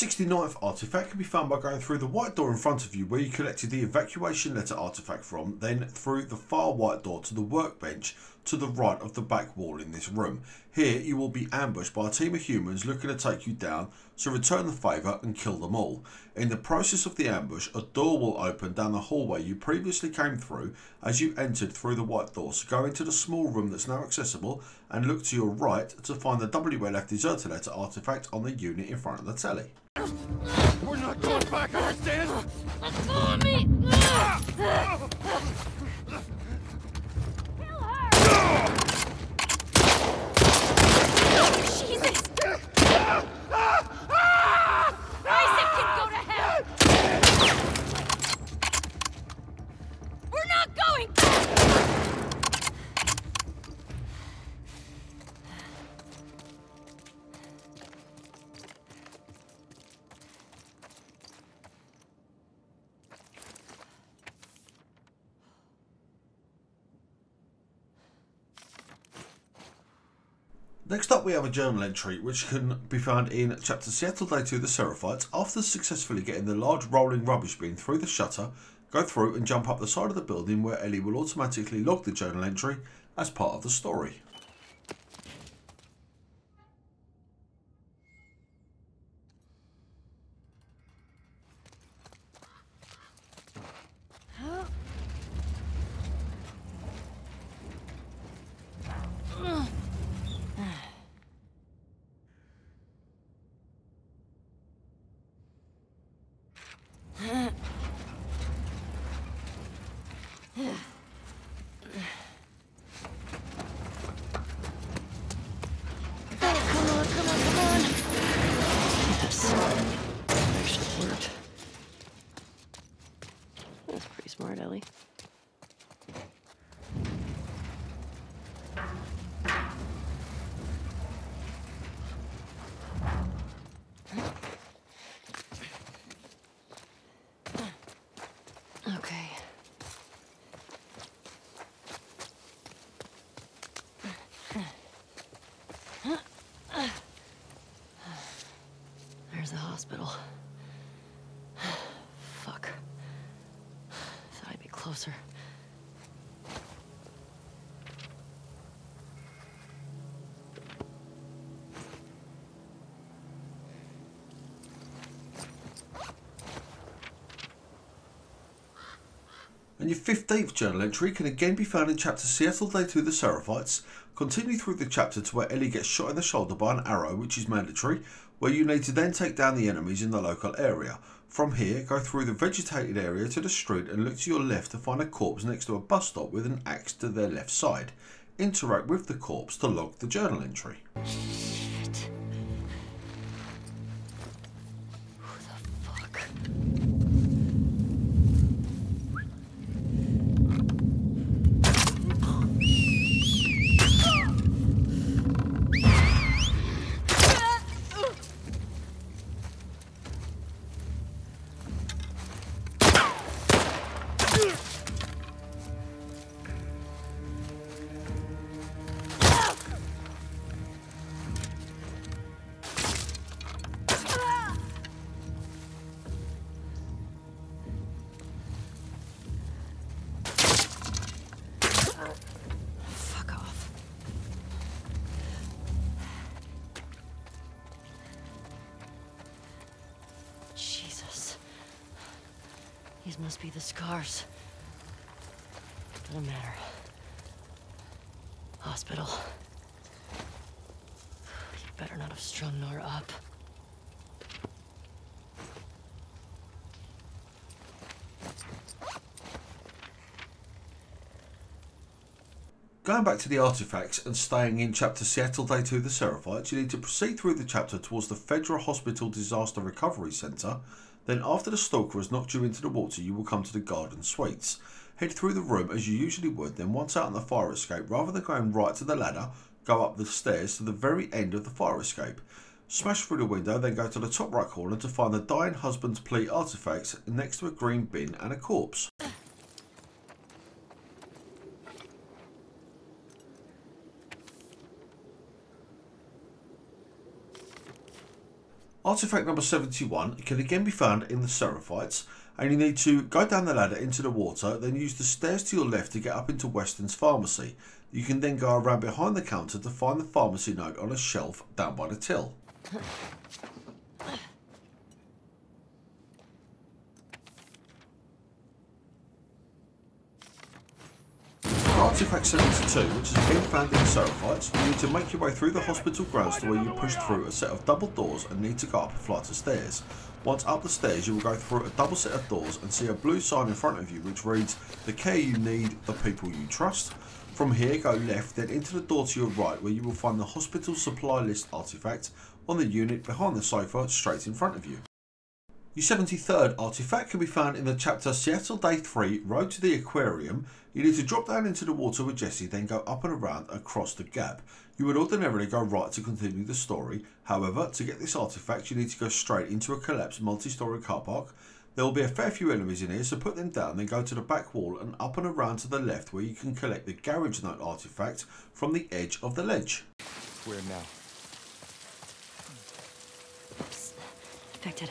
A: 69th artifact can be found by going through the white door in front of you where you collected the evacuation letter artifact from, then through the far white door to the workbench to the right of the back wall in this room. Here you will be ambushed by a team of humans looking to take you down, so return the favour and kill them all. In the process of the ambush, a door will open down the hallway you previously came through as you entered through the white door, so go into the small room that's now accessible and look to your right to find the WLF deserter letter artifact on the unit in front of the telly.
D: We're not going back, understand?
F: Follow me! Ah! Ah!
A: Next up, we have a journal entry which can be found in chapter Seattle Day 2 The Seraphites. After successfully getting the large rolling rubbish bin through the shutter, go through and jump up the side of the building where Ellie will automatically log the journal entry as part of the story.
B: Come on, come on, come on! Yes. That actually worked. That's pretty smart, Ellie. Okay. There's the hospital. Fuck. Thought I'd be closer.
A: And your 15th journal entry can again be found in chapter Seattle Day 2 The Seraphites. Continue through the chapter to where Ellie gets shot in the shoulder by an arrow, which is mandatory, where you need to then take down the enemies in the local area. From here, go through the vegetated area to the street and look to your left to find a corpse next to a bus stop with an axe to their left side. Interact with the corpse to log the journal entry.
B: The scars. Doesn't matter. Hospital. You better not have strung Nora up.
A: Going back to the artifacts and staying in chapter Seattle Day 2 The Seraphites, you need to proceed through the chapter towards the Federal Hospital Disaster Recovery Centre. Then, after the stalker has knocked you into the water, you will come to the Garden Suites. Head through the room as you usually would, then, once out on the fire escape, rather than going right to the ladder, go up the stairs to the very end of the fire escape. Smash through the window, then go to the top right corner to find the dying husband's plea artifacts next to a green bin and a corpse. Artifact number 71 can again be found in the Seraphites, and you need to go down the ladder into the water, then use the stairs to your left to get up into Weston's pharmacy. You can then go around behind the counter to find the pharmacy note on a shelf down by the till. Artifact 72, which has been found in the Seraphites, you need to make your way through the hospital grounds to where you push through a set of double doors and need to go up a flight of stairs. Once up the stairs, you will go through a double set of doors and see a blue sign in front of you which reads, The care you need, the people you trust. From here, go left, then into the door to your right where you will find the hospital supply list artifact on the unit behind the sofa straight in front of you. Your 73rd artifact can be found in the chapter Seattle Day 3 Road to the Aquarium. You need to drop down into the water with Jesse, then go up and around across the gap. You would ordinarily go right to continue the story. However, to get this artifact, you need to go straight into a collapsed multi story car park. There will be a fair few enemies in here, so put them down, then go to the back wall and up and around to the left where you can collect the garage note artifact from the edge of the ledge.
G: Where now?
B: Infected.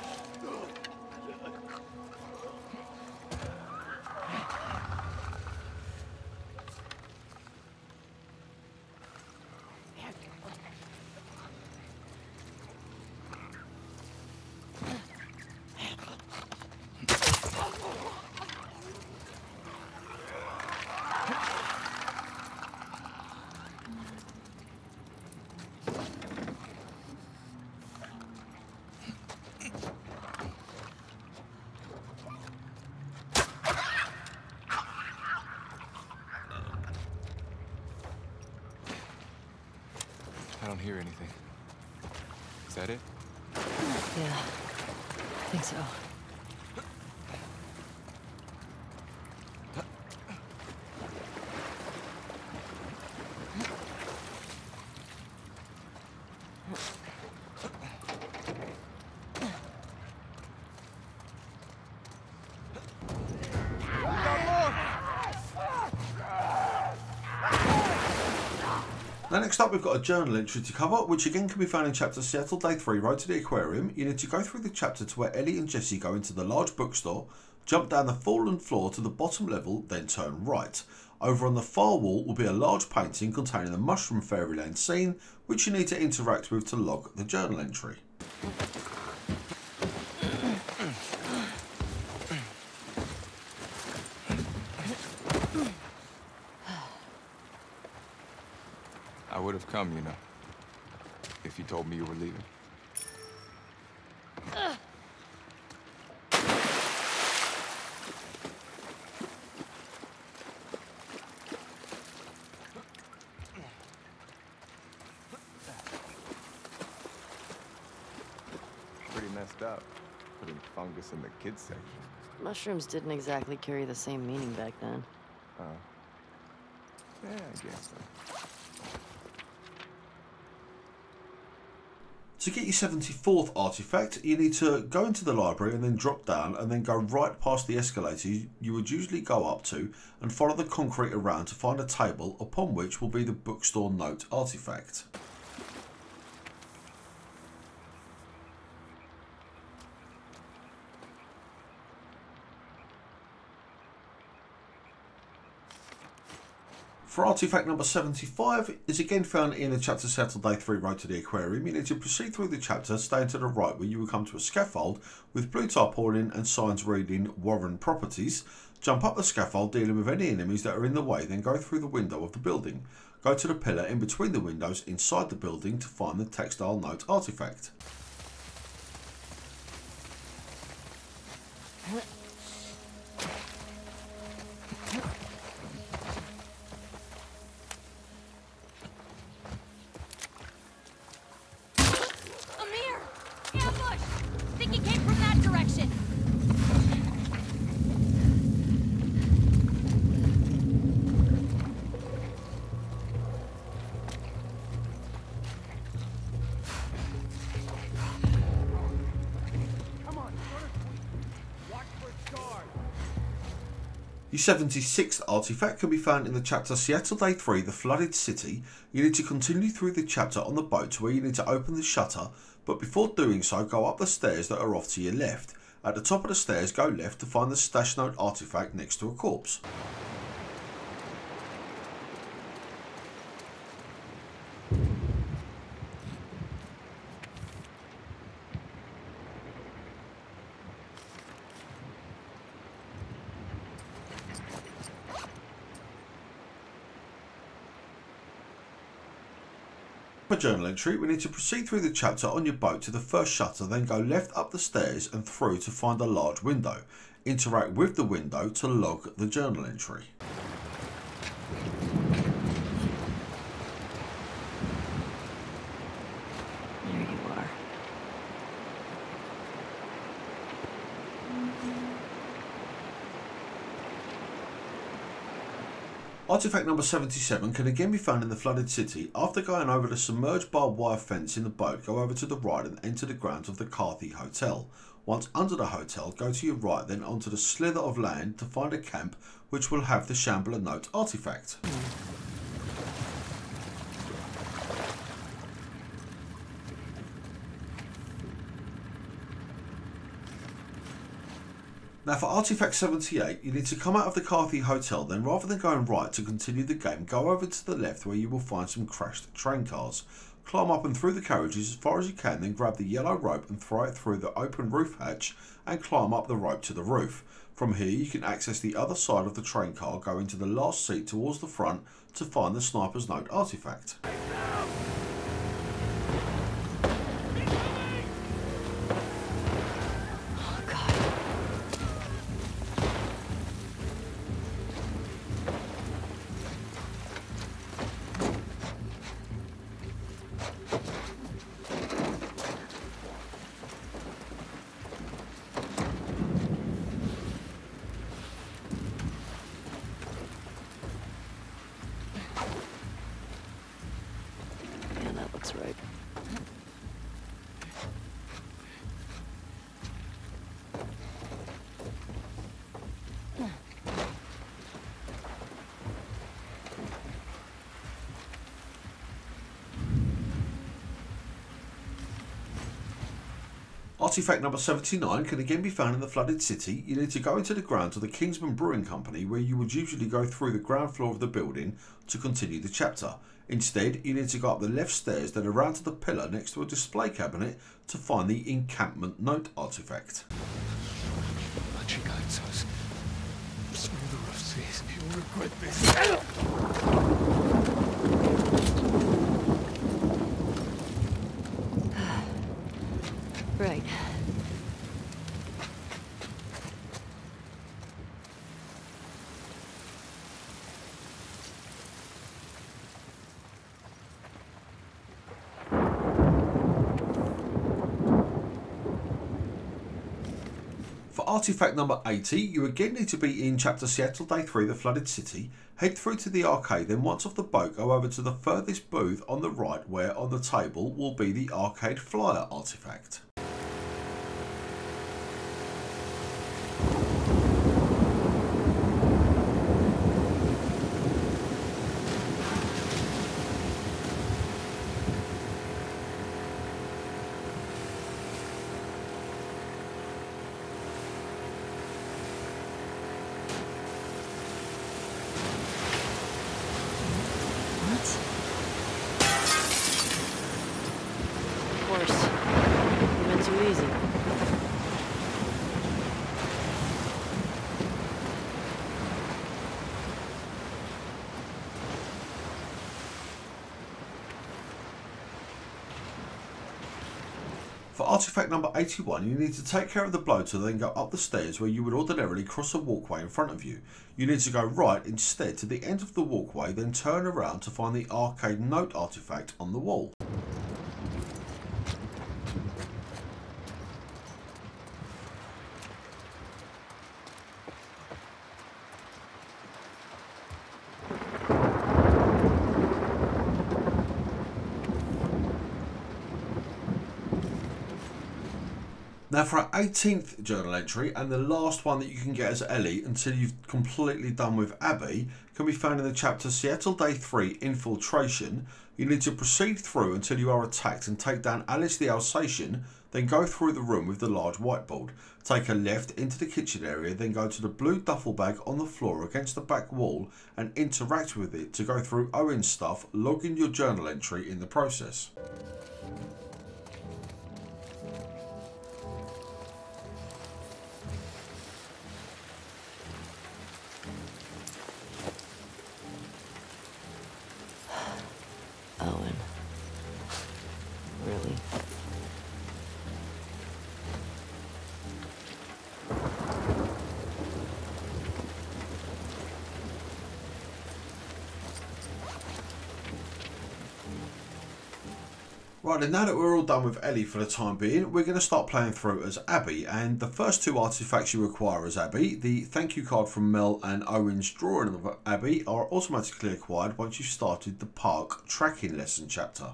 B: so.
A: Next up we've got a journal entry to cover, which again can be found in chapter Seattle Day 3, Road to the Aquarium. You need to go through the chapter to where Ellie and Jesse go into the large bookstore, jump down the fallen floor to the bottom level, then turn right. Over on the far wall will be a large painting containing the Mushroom Fairyland scene, which you need to interact with to log the journal entry.
G: Come, you know. If you told me you were leaving. Pretty messed up. Putting fungus in the kids section.
B: Mushrooms didn't exactly carry the same meaning back then.
G: Uh, yeah, I guess so.
A: To get your 74th artifact, you need to go into the library and then drop down and then go right past the escalator you- would usually go up to and follow the concrete around to find a table upon which will be the bookstore note artifact. For artifact number 75 is again found in the chapter Seattle Day 3 Road to the Aquarium. You need to proceed through the chapter, staying to the right where you will come to a scaffold with blue tarpaulin and signs reading Warren Properties. Jump up the scaffold dealing with any enemies that are in the way, then go through the window of the building. Go to the pillar in between the windows inside the building to find the textile note artifact. 76th artifact can be found in the chapter Seattle Day 3 The Flooded City. You need to continue through the chapter on the boat where you need to open the shutter, but before doing so, go up the stairs that are off to your left. At the top of the stairs, go left to find the stash note artifact next to a corpse. Journal entry, we need to proceed through the chapter on your boat to the first shutter, then go left up the stairs and through to find a large window. Interact with the window to log the journal entry. Artifact number 77 can again be found in the flooded city. After going over the submerged barbed wire fence in the boat, go over to the right and enter the grounds of the Carthy Hotel. Once under the hotel, go to your right, then onto the slither of land to find a camp which will have the Shambler Note artifact. Now for Artifact 78, you need to come out of the Carthy Hotel, then rather than going right to continue the game, go over to the left where you will find some crashed train cars. Climb up and through the carriages as far as you can, then grab the yellow rope and throw it through the open roof hatch and climb up the rope to the roof. From here you can access the other side of the train car, go into the last seat towards the front to find the Sniper's Note artifact. Artifact number 79 can again be found in the flooded city. You need to go into the grounds of the Kingsman Brewing Company where you would usually go through the ground floor of the building to continue the chapter. Instead, you need to go up the left stairs then around to the pillar next to a display cabinet to find the encampment note artifact.
D: Seas, you'll regret this.
A: Artifact number 80, you again need to be in chapter Seattle Day 3, the flooded city. Head through to the arcade, then once off the boat, go over to the furthest booth on the right, where on the table will be the arcade flyer artifact.
B: What? Of course. You went too easy.
A: For artifact number 81, you need to take care of the bloater, then go up the stairs where you would ordinarily cross a walkway in front of you. You need to go right instead to the end of the walkway, then turn around to find the arcade note artifact on the wall. Now, for our 18th journal entry, and the last one that you can get as Ellie until you've completely done with Abby, can be found in the chapter Seattle Day 3 Infiltration. You need to proceed through until you are attacked and take down Alice the Alsatian, then go through the room with the large whiteboard. Take a left into the kitchen area, then go to the blue duffel bag on the floor against the back wall and interact with it to go through Owen's stuff, logging your journal entry in the process. Right, and now that we're all done with Ellie for the time being, we're going to start playing through as Abby. And the first two artifacts you require as Abby, the thank you card from Mel and Owen's drawing of Abby, are automatically acquired once you've started the park tracking lesson chapter.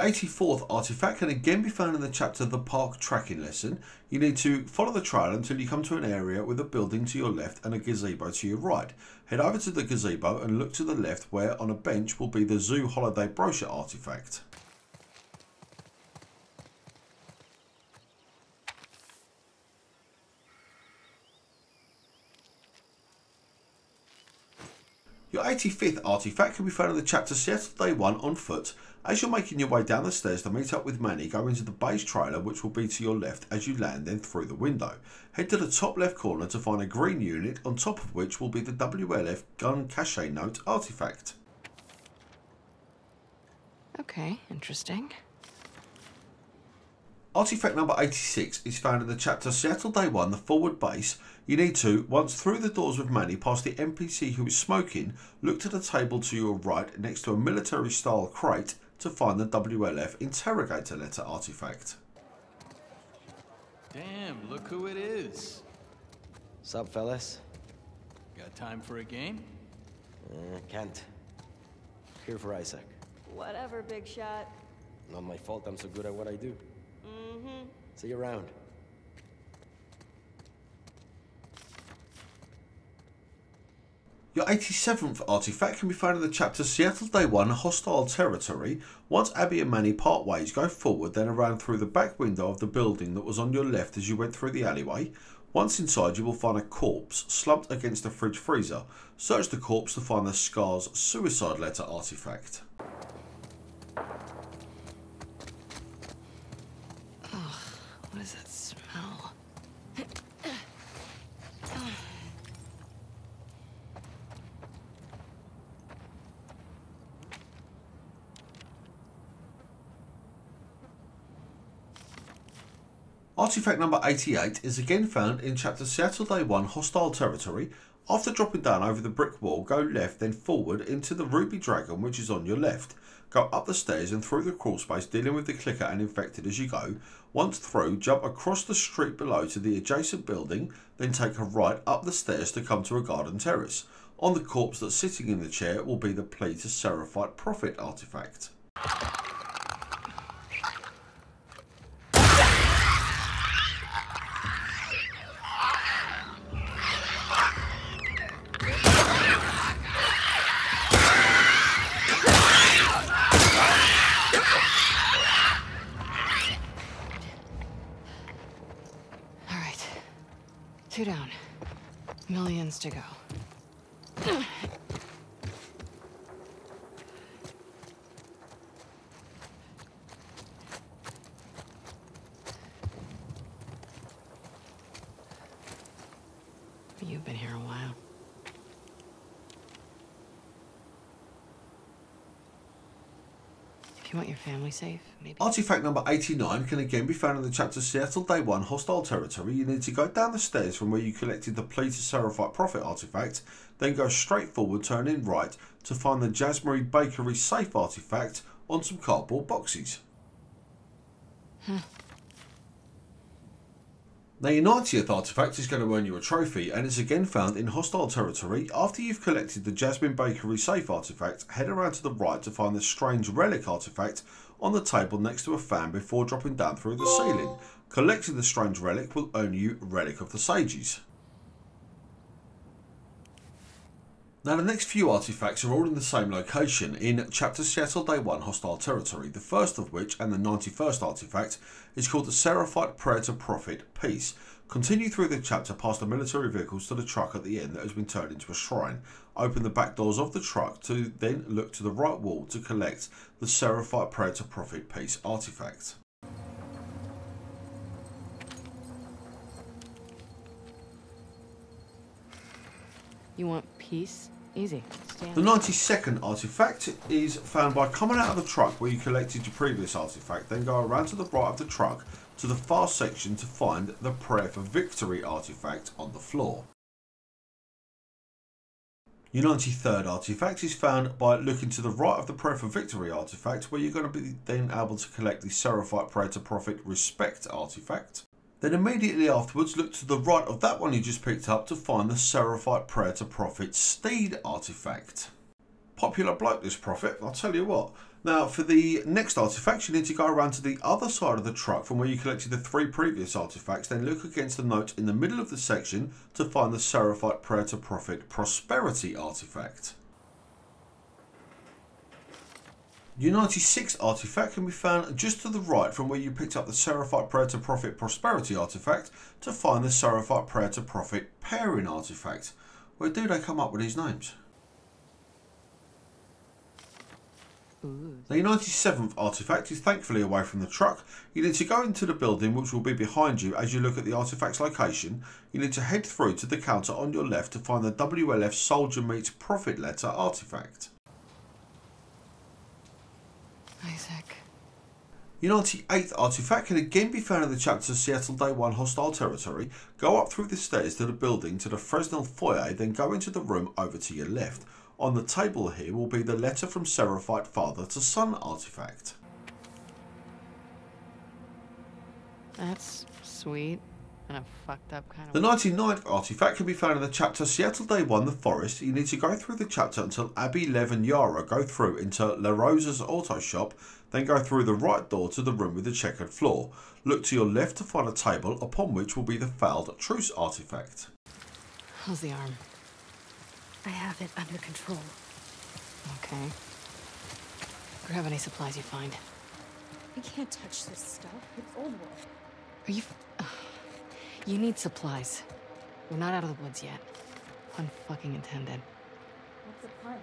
A: Your 84th artifact can again be found in the chapter The Park Tracking Lesson. You need to follow the trail until you come to an area with a building to your left and a gazebo to your right. Head over to the gazebo and look to the left where on a bench will be the Zoo Holiday Brochure artifact. 85th artifact can be found in the chapter Seattle Day 1 on foot. As you're making your way down the stairs to meet up with Manny, go into the base trailer which will be to your left as you land then through the window. Head to the top left corner to find a green unit on top of which will be the WLF gun cache note artifact.
B: Okay, interesting.
A: Artifact number 86 is found in the chapter Seattle Day 1, the forward base. You need to, once through the doors with Manny, past the NPC who is smoking, look to the table to your right next to a military style crate to find the WLF interrogator letter artifact.
H: Damn, look who it is.
I: Sup, fellas?
H: Got time for a game?
I: Uh, can't. Here for Isaac.
C: Whatever, big shot.
I: Not my fault I'm so good at what I do. Mm-hmm. See you around.
A: Your 87th artifact can be found in the chapter Seattle Day 1 Hostile Territory. Once Abby and Manny part ways, go forward, then around through the back window of the building that was on your left as you went through the alleyway. Once inside, you will find a corpse slumped against a fridge freezer. Search the corpse to find the Scar's suicide letter artifact. Artifact number 88 is again found in chapter Seattle Day 1 Hostile Territory. After dropping down over the brick wall, go left then forward into the Ruby Dragon which is on your left. Go up the stairs and through the crawl space dealing with the clicker and infected as you go. Once through, jump across the street below to the adjacent building, then take a right up the stairs to come to a garden terrace. On the corpse that's sitting in the chair will be the plea to Seraphite Prophet artifact.
B: All right. Two down. Millions to go. You've been here a while. you want your family safe, maybe.
A: Artifact number 89 can again be found in the chapter Seattle Day 1 Hostile Territory. You need to go down the stairs from where you collected the Plea to Seraphite Prophet artifact, then go straight forward, turning right to find the Jasmine Bakery safe artifact on some cardboard boxes. Hmm. Now your 90th artifact is going to earn you a trophy and it's again found in hostile territory. After you've collected the Jasmine Bakery safe artifact, head around to the right to find the strange relic artifact on the table next to a fan before dropping down through the ceiling. Collecting the strange relic will earn you Relic of the Sages. Now the next few artifacts are all in the same location in Chapter Seattle Day 1 Hostile Territory, the first of which and the 91st artifact is called the Seraphite Prayer to Prophet Peace. Continue through the chapter past the military vehicles to the truck at the end that has been turned into a shrine. Open the back doors of the truck to then look to the right wall to collect the Seraphite Prayer to Prophet Peace artifact.
B: You want peace? Easy. Stand.
A: The 92nd artifact is found by coming out of the truck where you collected your previous artifact, then go around to the right of the truck to the far section to find the Prayer for Victory artifact on the floor. Your 93rd artifact is found by looking to the right of the Prayer for Victory artifact, where you're going to be then able to collect the Seraphite Prayer to Prophet Respect artifact. Then immediately afterwards, look to the right of that one you just picked up to find the Seraphite Prayer to Prophet Steed artifact. Popular bloke, this prophet, I'll tell you what. Now, for the next artifact, you need to go around to the other side of the truck from where you collected the three previous artifacts, then look against the note in the middle of the section to find the Seraphite Prayer to Prophet Prosperity artifact. Your 96th artifact can be found just to the right from where you picked up the Seraphite Prayer to Prophet Prosperity artifact to find the Seraphite Prayer to Prophet Pairing artifact. Where do they come up with these names? The 97th artifact is thankfully away from the truck. You need to go into the building which will be behind you as you look at the artifact's location. You need to head through to the counter on your left to find the WLF Soldier Meets Prophet Letter artifact.
B: Isaac.
A: Your 98th artifact can again be found in the chapter Seattle Day 1 Hostile Territory. Go up through the stairs to the building to the Fresnel foyer, then go into the room over to your left. On the table here will be the letter from Seraphite Father to Son artifact.
B: That's sweet. And a fucked up kind of.
A: The 99th artifact can be found in the chapter Seattle Day 1 The Forest. You need to go through the chapter until Abby, Lev, and Yara go through into La Rosa's auto shop, then go through the right door to the room with the checkered floor. Look to your left to find a table upon which will be the failed truce artifact.
B: How's the arm?
F: I have it under control.
B: Okay. Grab any supplies you find.
F: I can't touch this stuff. It's old world.
B: Are you. Ugh. You need supplies. We're not out of the woods yet. Pun fucking intended.
F: What's the plan?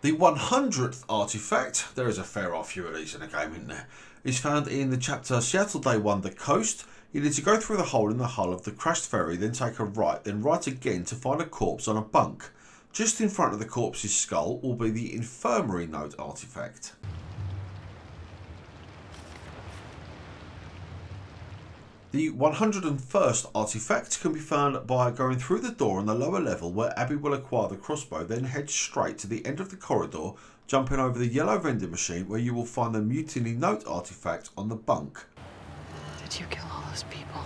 A: The 100th artifact, there is a fair off few of these in the game, isn't there? Is found in the chapter Seattle Day 1 The Coast. You need to go through the hole in the hull of the crashed ferry, then take a right, then right again to find a corpse on a bunk. Just in front of the corpse's skull will be the infirmary note artifact. The 101st artifact can be found by going through the door on the lower level where Abby will acquire the crossbow, then head straight to the end of the corridor, jumping over the yellow vending machine where you will find the mutiny note artifact on the bunk.
B: Did you kill all those people?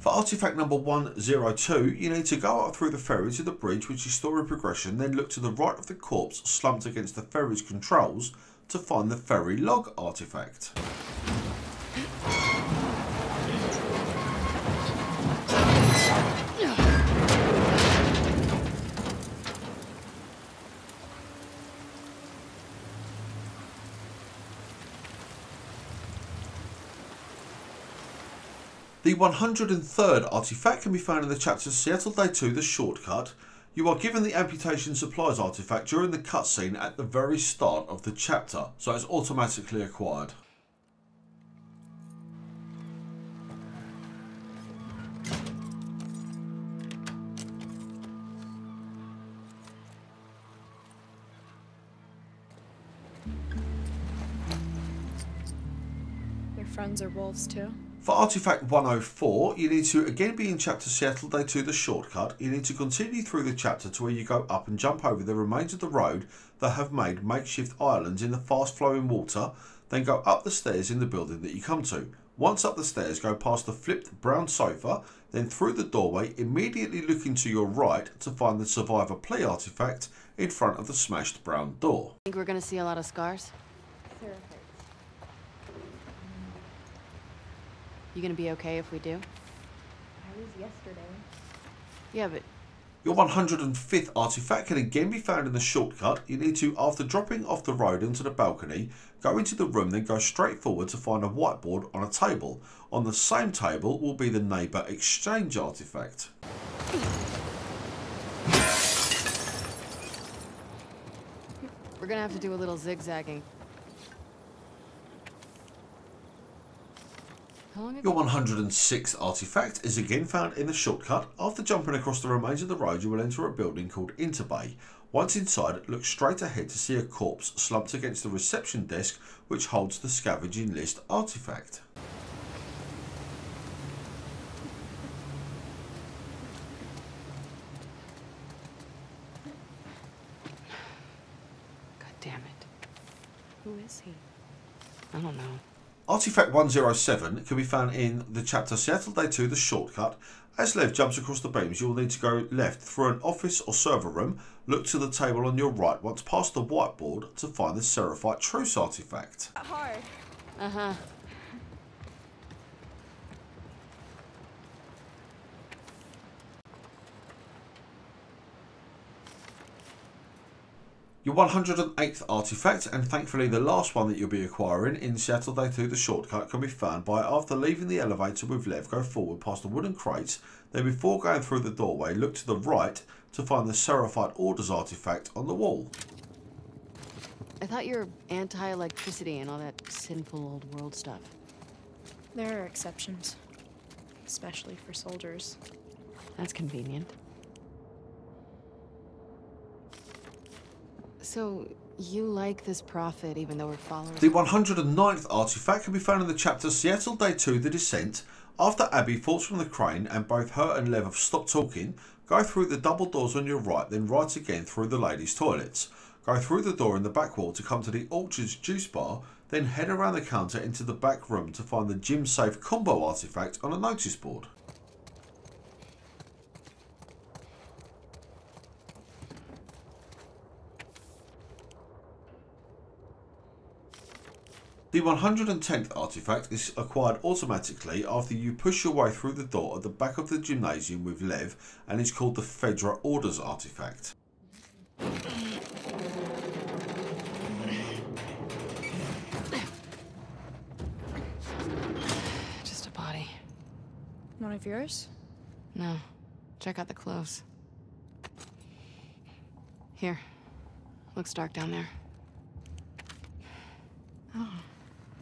A: For artifact number 102, you need to go up through the ferry to the bridge, which is story progression, then look to the right of the corpse slumped against the ferry's controls to find the ferry log artifact. The 103rd artifact can be found in the chapter Seattle Day 2 The Shortcut. You are given the amputation supplies artifact during the cutscene at the very start of the chapter, so it's automatically acquired.
J: Your friends are wolves too?
A: For Artifact 104, you need to again be in Chapter Seattle Day 2 The Shortcut. You need to continue through the chapter to where you go up and jump over the remains of the road that have made makeshift islands in the fast flowing water, then go up the stairs in the building that you come to. Once up the stairs, go past the flipped brown sofa, then through the doorway, immediately looking to your right to find the Survivor Plea artifact in front of the smashed brown door.
B: I Think we're gonna see a lot of scars? You gonna be okay if we do?
J: I was yesterday.
B: Yeah, but
A: Your 105th artifact can again be found in the shortcut. You need to, after dropping off the road into the balcony, go into the room, then go straight forward to find a whiteboard on a table. On the same table will be the neighbour exchange artifact.
B: we're gonna have to do a little zigzagging. How long
A: Your
B: ago?
A: 106th artifact is again found in the shortcut. After jumping across the remains of the road, you will enter a building called Interbay. Once inside, look straight ahead to see a corpse slumped against the reception desk which holds the scavenging list artifact.
B: God damn it.
J: Who is he?
B: I don't know.
A: Artifact 107 can be found in the chapter Seattle Day 2 The Shortcut. As Lev jumps across the beams, you will need to go left through an office or server room, look to the table on your right once past the whiteboard to find the Seraphite Truce artifact.
J: Hard.
B: Uh
A: Your 108th artifact, and thankfully the last one that you'll be acquiring in Seattle Day 2 The Shortcut, can be found by after leaving the elevator with Lev, go forward past the wooden crates, then before going through the doorway, look to the right to find the Seraphite Orders artifact on the wall.
B: I thought you were anti-electricity and all that sinful old world stuff.
J: There are exceptions. Especially for soldiers.
B: That's convenient. So, you like this prophet even though we're following...
A: The 109th artifact can be found in the chapter Seattle Day 2 The Descent. After Abby falls from the crane and both her and Lev have stopped talking, go through the double doors on your right, then right again through the ladies' toilets. Go through the door in the back wall to come to the Orchards juice bar, then head around the counter into the back room to find the gym safe combo artifact on a notice board. The 110th artifact is acquired automatically after you push your way through the door at the back of the gymnasium with Lev and is called the Fedra Orders artifact.
B: Just a body.
J: One of yours?
B: No. Check out the clothes. Here. Looks dark down there.
J: Oh,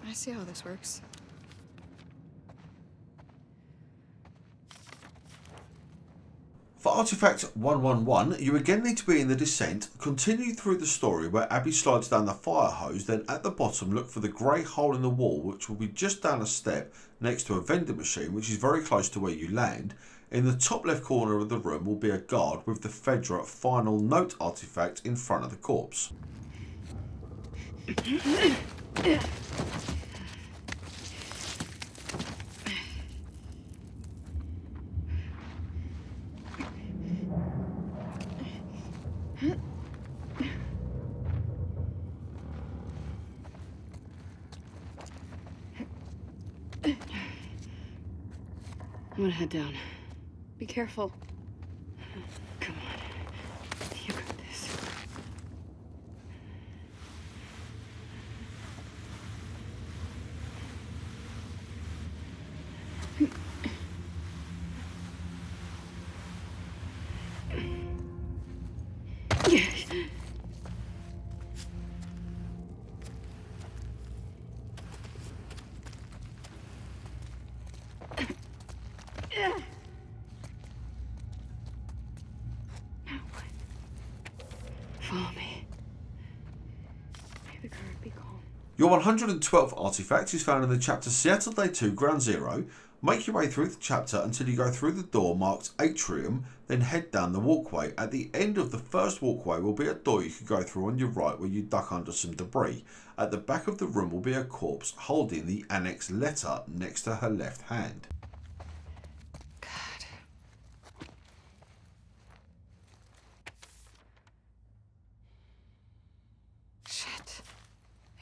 J: I see how this works.
A: For Artifact 111, you again need to be in the descent, continue through the story where Abby slides down the fire hose, then at the bottom look for the grey hole in the wall which will be just down a step next to a vending machine which is very close to where you land. In the top left corner of the room will be a guard with the Fedra final note artifact in front of the corpse.
B: I'm gonna head down. Be careful.
A: Your 112th artifact is found in the chapter Seattle Day 2 Ground Zero. Make your way through the chapter until you go through the door marked Atrium, then head down the walkway. At the end of the first walkway will be a door you can go through on your right where you duck under some debris. At the back of the room will be a corpse holding the annex letter next to her left hand.
J: Shit.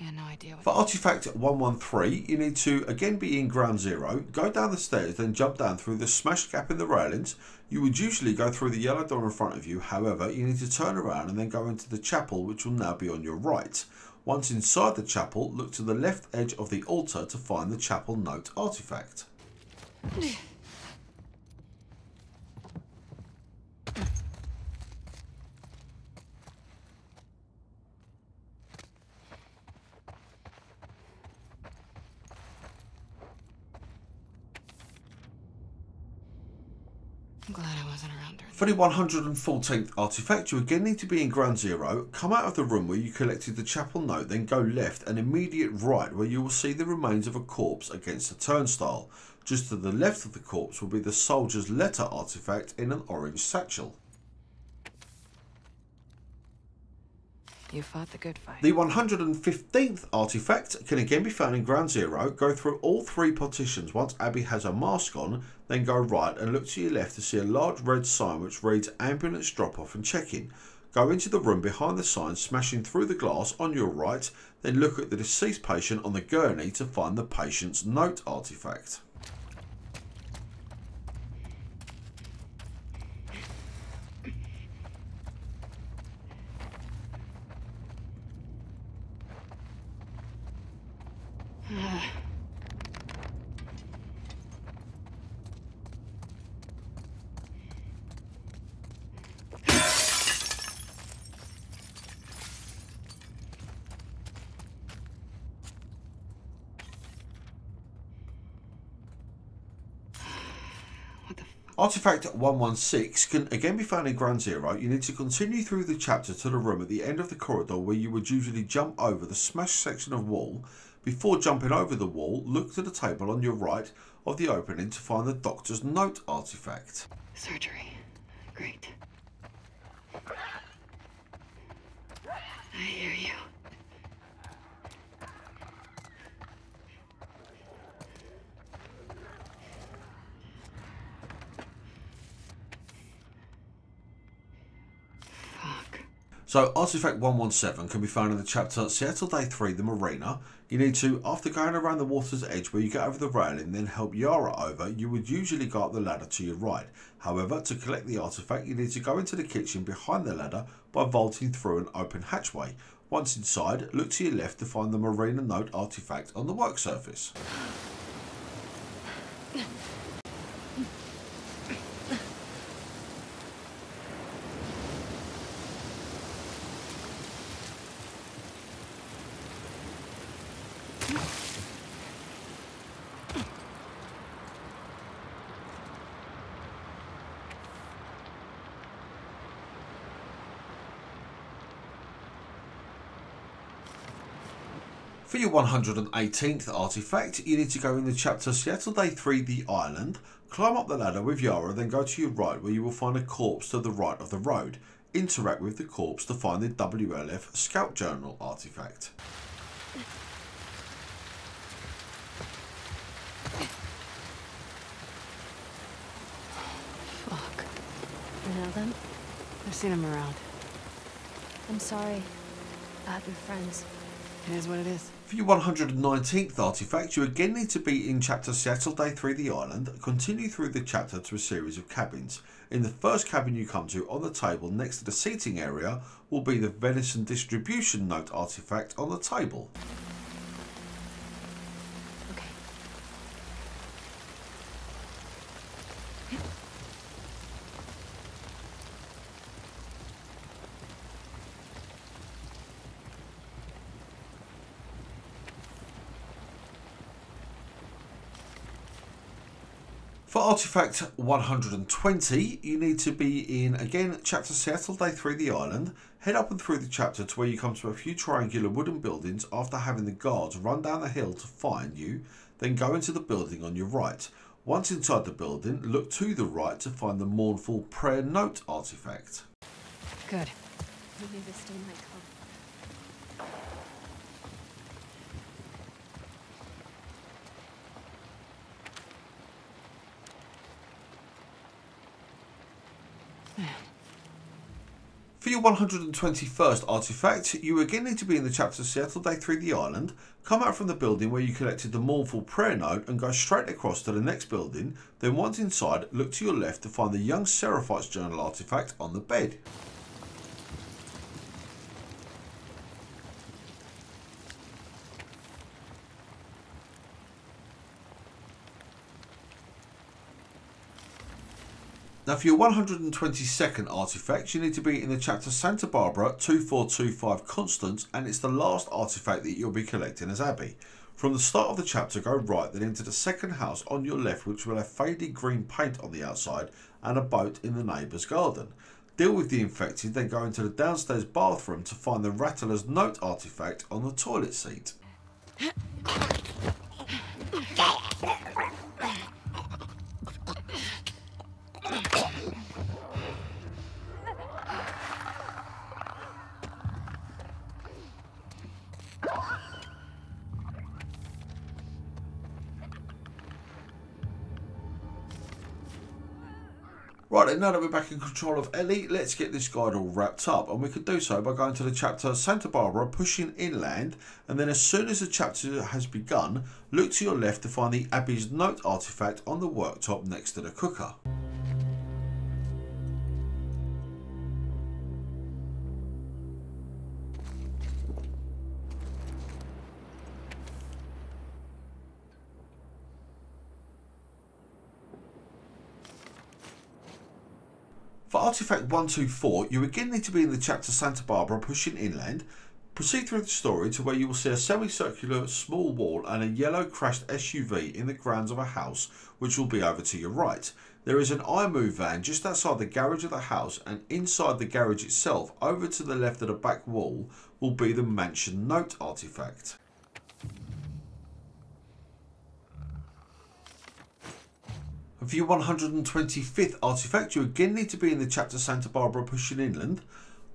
J: I had no idea what.
A: For artifact 113, you need to again be in ground zero, go down the stairs, then jump down through the smashed gap in the railings. You would usually go through the yellow door in front of you, however, you need to turn around and then go into the chapel, which will now be on your right. Once inside the chapel, look to the left edge of the altar to find the chapel note artifact.
J: I'm glad I wasn't around during.
A: For the 114th artifact, you again need to be in ground zero, come out of the room where you collected the chapel note, then go left and immediate right where you will see the remains of a corpse against a turnstile. Just to the left of the corpse will be the soldier's letter artifact in an orange satchel.
B: You fought the good fight.
A: The 115th artifact can again be found in ground zero. Go through all three partitions once Abby has her mask on, then go right and look to your left to see a large red sign which reads ambulance drop off and check in. Go into the room behind the sign, smashing through the glass on your right, then look at the deceased patient on the gurney to find the patient's note artifact. Artifact 116 can again be found in Ground Zero. You need to continue through the chapter to the room at the end of the corridor where you would usually jump over the smashed section of wall. Before jumping over the wall, look to the table on your right of the opening to find the doctor's note artifact.
J: Surgery. Great. I hear you. Fuck.
A: So, Artifact 117 can be found in the chapter Seattle Day 3 The Marina. You need to, after going around the water's edge where you get over the railing, then help Yara over, you would usually go up the ladder to your right. However, to collect the artifact, you need to go into the kitchen behind the ladder by vaulting through an open hatchway. Once inside, look to your left to find the Marina Note artifact on the work surface. Your 118th artifact, you need to go in the chapter Seattle Day 3 The Island, climb up the ladder with Yara, then go to your right where you will find a corpse to the right of the road. Interact with the corpse to find the WLF Scout Journal artifact.
B: Fuck. You know them? I've seen them around.
C: I'm sorry. Uh, we're friends.
B: It is what it is.
A: For your 119th artifact, you again need to be in chapter Seattle Day 3 The Island. Continue through the chapter to a series of cabins. In the first cabin you come to, on the table next to the seating area, will be the venison distribution note artifact on the table. Artifact 120, you need to be in, again, chapter Seattle Day 3 the island. Head up and through the chapter to where you come to a few triangular wooden buildings after having the guards run down the hill to find you, then go into the building on your right. Once inside the building, look to the right to find the mournful prayer note artifact.
J: Good.
B: You need to stay in my coat.
A: For your 121st artifact, you again need to be in the chapter of Seattle Day 3 the island, come out from the building where you collected the mournful prayer note and go straight across to the next building, then once inside, look to your left to find the young Seraphite's journal artifact on the bed. For your 122nd artifact, you need to be in the chapter Santa Barbara 2425 Constance, and it's the last artifact that you'll be collecting as Abby. From the start of the chapter, go right, then into the second house on your left, which will have faded green paint on the outside and a boat in the neighbour's garden. Deal with the infected, then go into the downstairs bathroom to find the Rattler's note artifact on the toilet seat. Right now that we're back in control of Ellie, let's get this guide all wrapped up. And we could do so by going to the chapter Santa Barbara, pushing inland. And then as soon as the chapter has begun, look to your left to find the Abby's note artifact on the worktop next to the cooker. Artifact 124, you again need to be in the chapter Santa Barbara pushing inland. Proceed through the story to where you will see a semicircular small wall and a yellow crashed SUV in the grounds of a house, which will be over to your right. There is an iMove van just outside the garage of the house, and inside the garage itself, over to the left of the back wall, will be the mansion note artifact. For your 125th artifact, you again need to be in the chapter Santa Barbara pushing inland.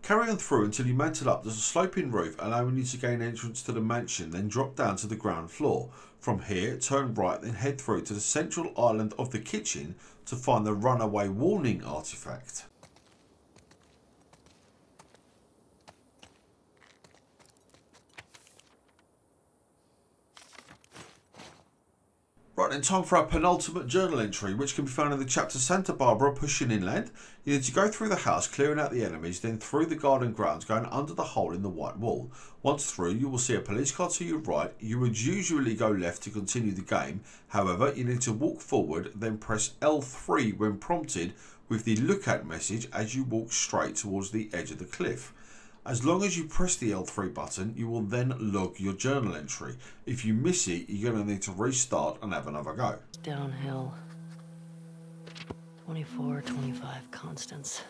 A: Carry on through until you mantle up. There's a sloping roof allowing you to gain entrance to the mansion, then drop down to the ground floor. From here, turn right, then head through to the central island of the kitchen to find the runaway warning artifact. Right then, time for our penultimate journal entry, which can be found in the chapter Santa Barbara Pushing Inland. You need to go through the house, clearing out the enemies, then through the garden grounds, going under the hole in the white wall. Once through, you will see a police car to your right. You would usually go left to continue the game. However, you need to walk forward, then press L3 when prompted with the look at message as you walk straight towards the edge of the cliff. As long as you press the L3 button, you will then log your journal entry. If you miss it, you're going to need to restart and have another go.
B: Downhill. 24, 25, Constance.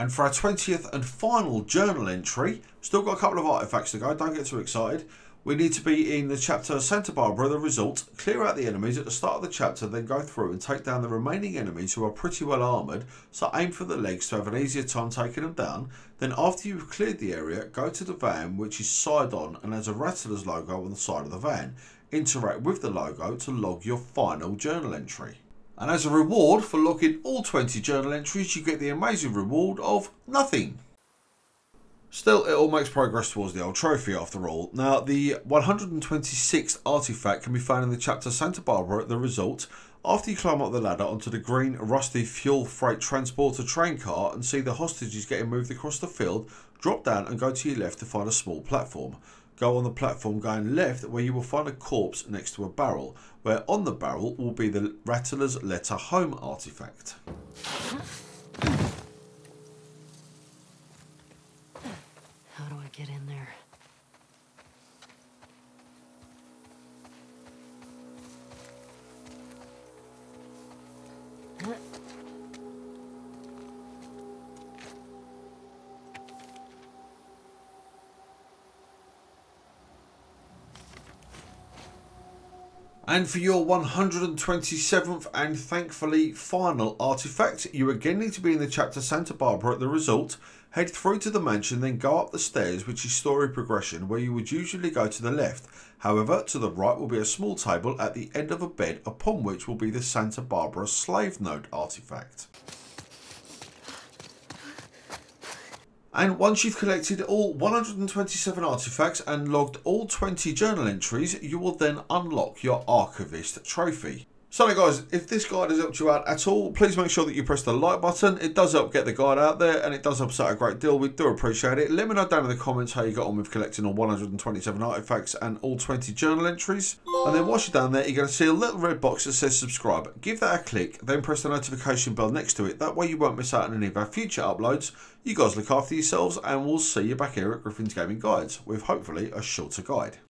A: And for our 20th and final journal entry, still got a couple of artifacts to go, don't get too excited. We need to be in the chapter Santa Barbara, the result, clear out the enemies at the start of the chapter, then go through and take down the remaining enemies who are pretty well armoured, so aim for the legs to have an easier time taking them down. Then after you've cleared the area, go to the van which is side on and has a Rattler's logo on the side of the van. Interact with the logo to log your final journal entry. And as a reward for logging all 20 journal entries, you get the amazing reward of nothing. Still, it all makes progress towards the old trophy after all. Now, the 126th artifact can be found in the chapter Santa Barbara, At the result. After you climb up the ladder onto the green, rusty fuel freight transporter train car and see the hostages getting moved across the field, drop down and go to your left to find a small platform. Go on the platform going left where you will find a corpse next to a barrel, where on the barrel will be the Rattler's Letter Home artifact.
B: How do I get in there?
A: And for your 127th and thankfully final artifact, you again need to be in the chapter Santa Barbara at the result head through to the mansion, then go up the stairs, which is story progression, where you would usually go to the left. However, to the right will be a small table at the end of a bed, upon which will be the Santa Barbara slave note artifact. And once you've collected all 127 artifacts and logged all 20 journal entries, you will then unlock your Archivist trophy. So guys, if this guide has helped you out at all, please make sure that you press the like button. It does help get the guide out there and it does help us out a great deal. We do appreciate it. Let me know down in the comments how you got on with collecting all 127 artifacts and all 20 journal entries. And then once you're down there, you're going to see a little red box that says subscribe. Give that a click, then press the notification bell next to it. That way you won't miss out on any of our future uploads. You guys look after yourselves and we'll see you back here at Griffin's Gaming Guides with hopefully a shorter guide.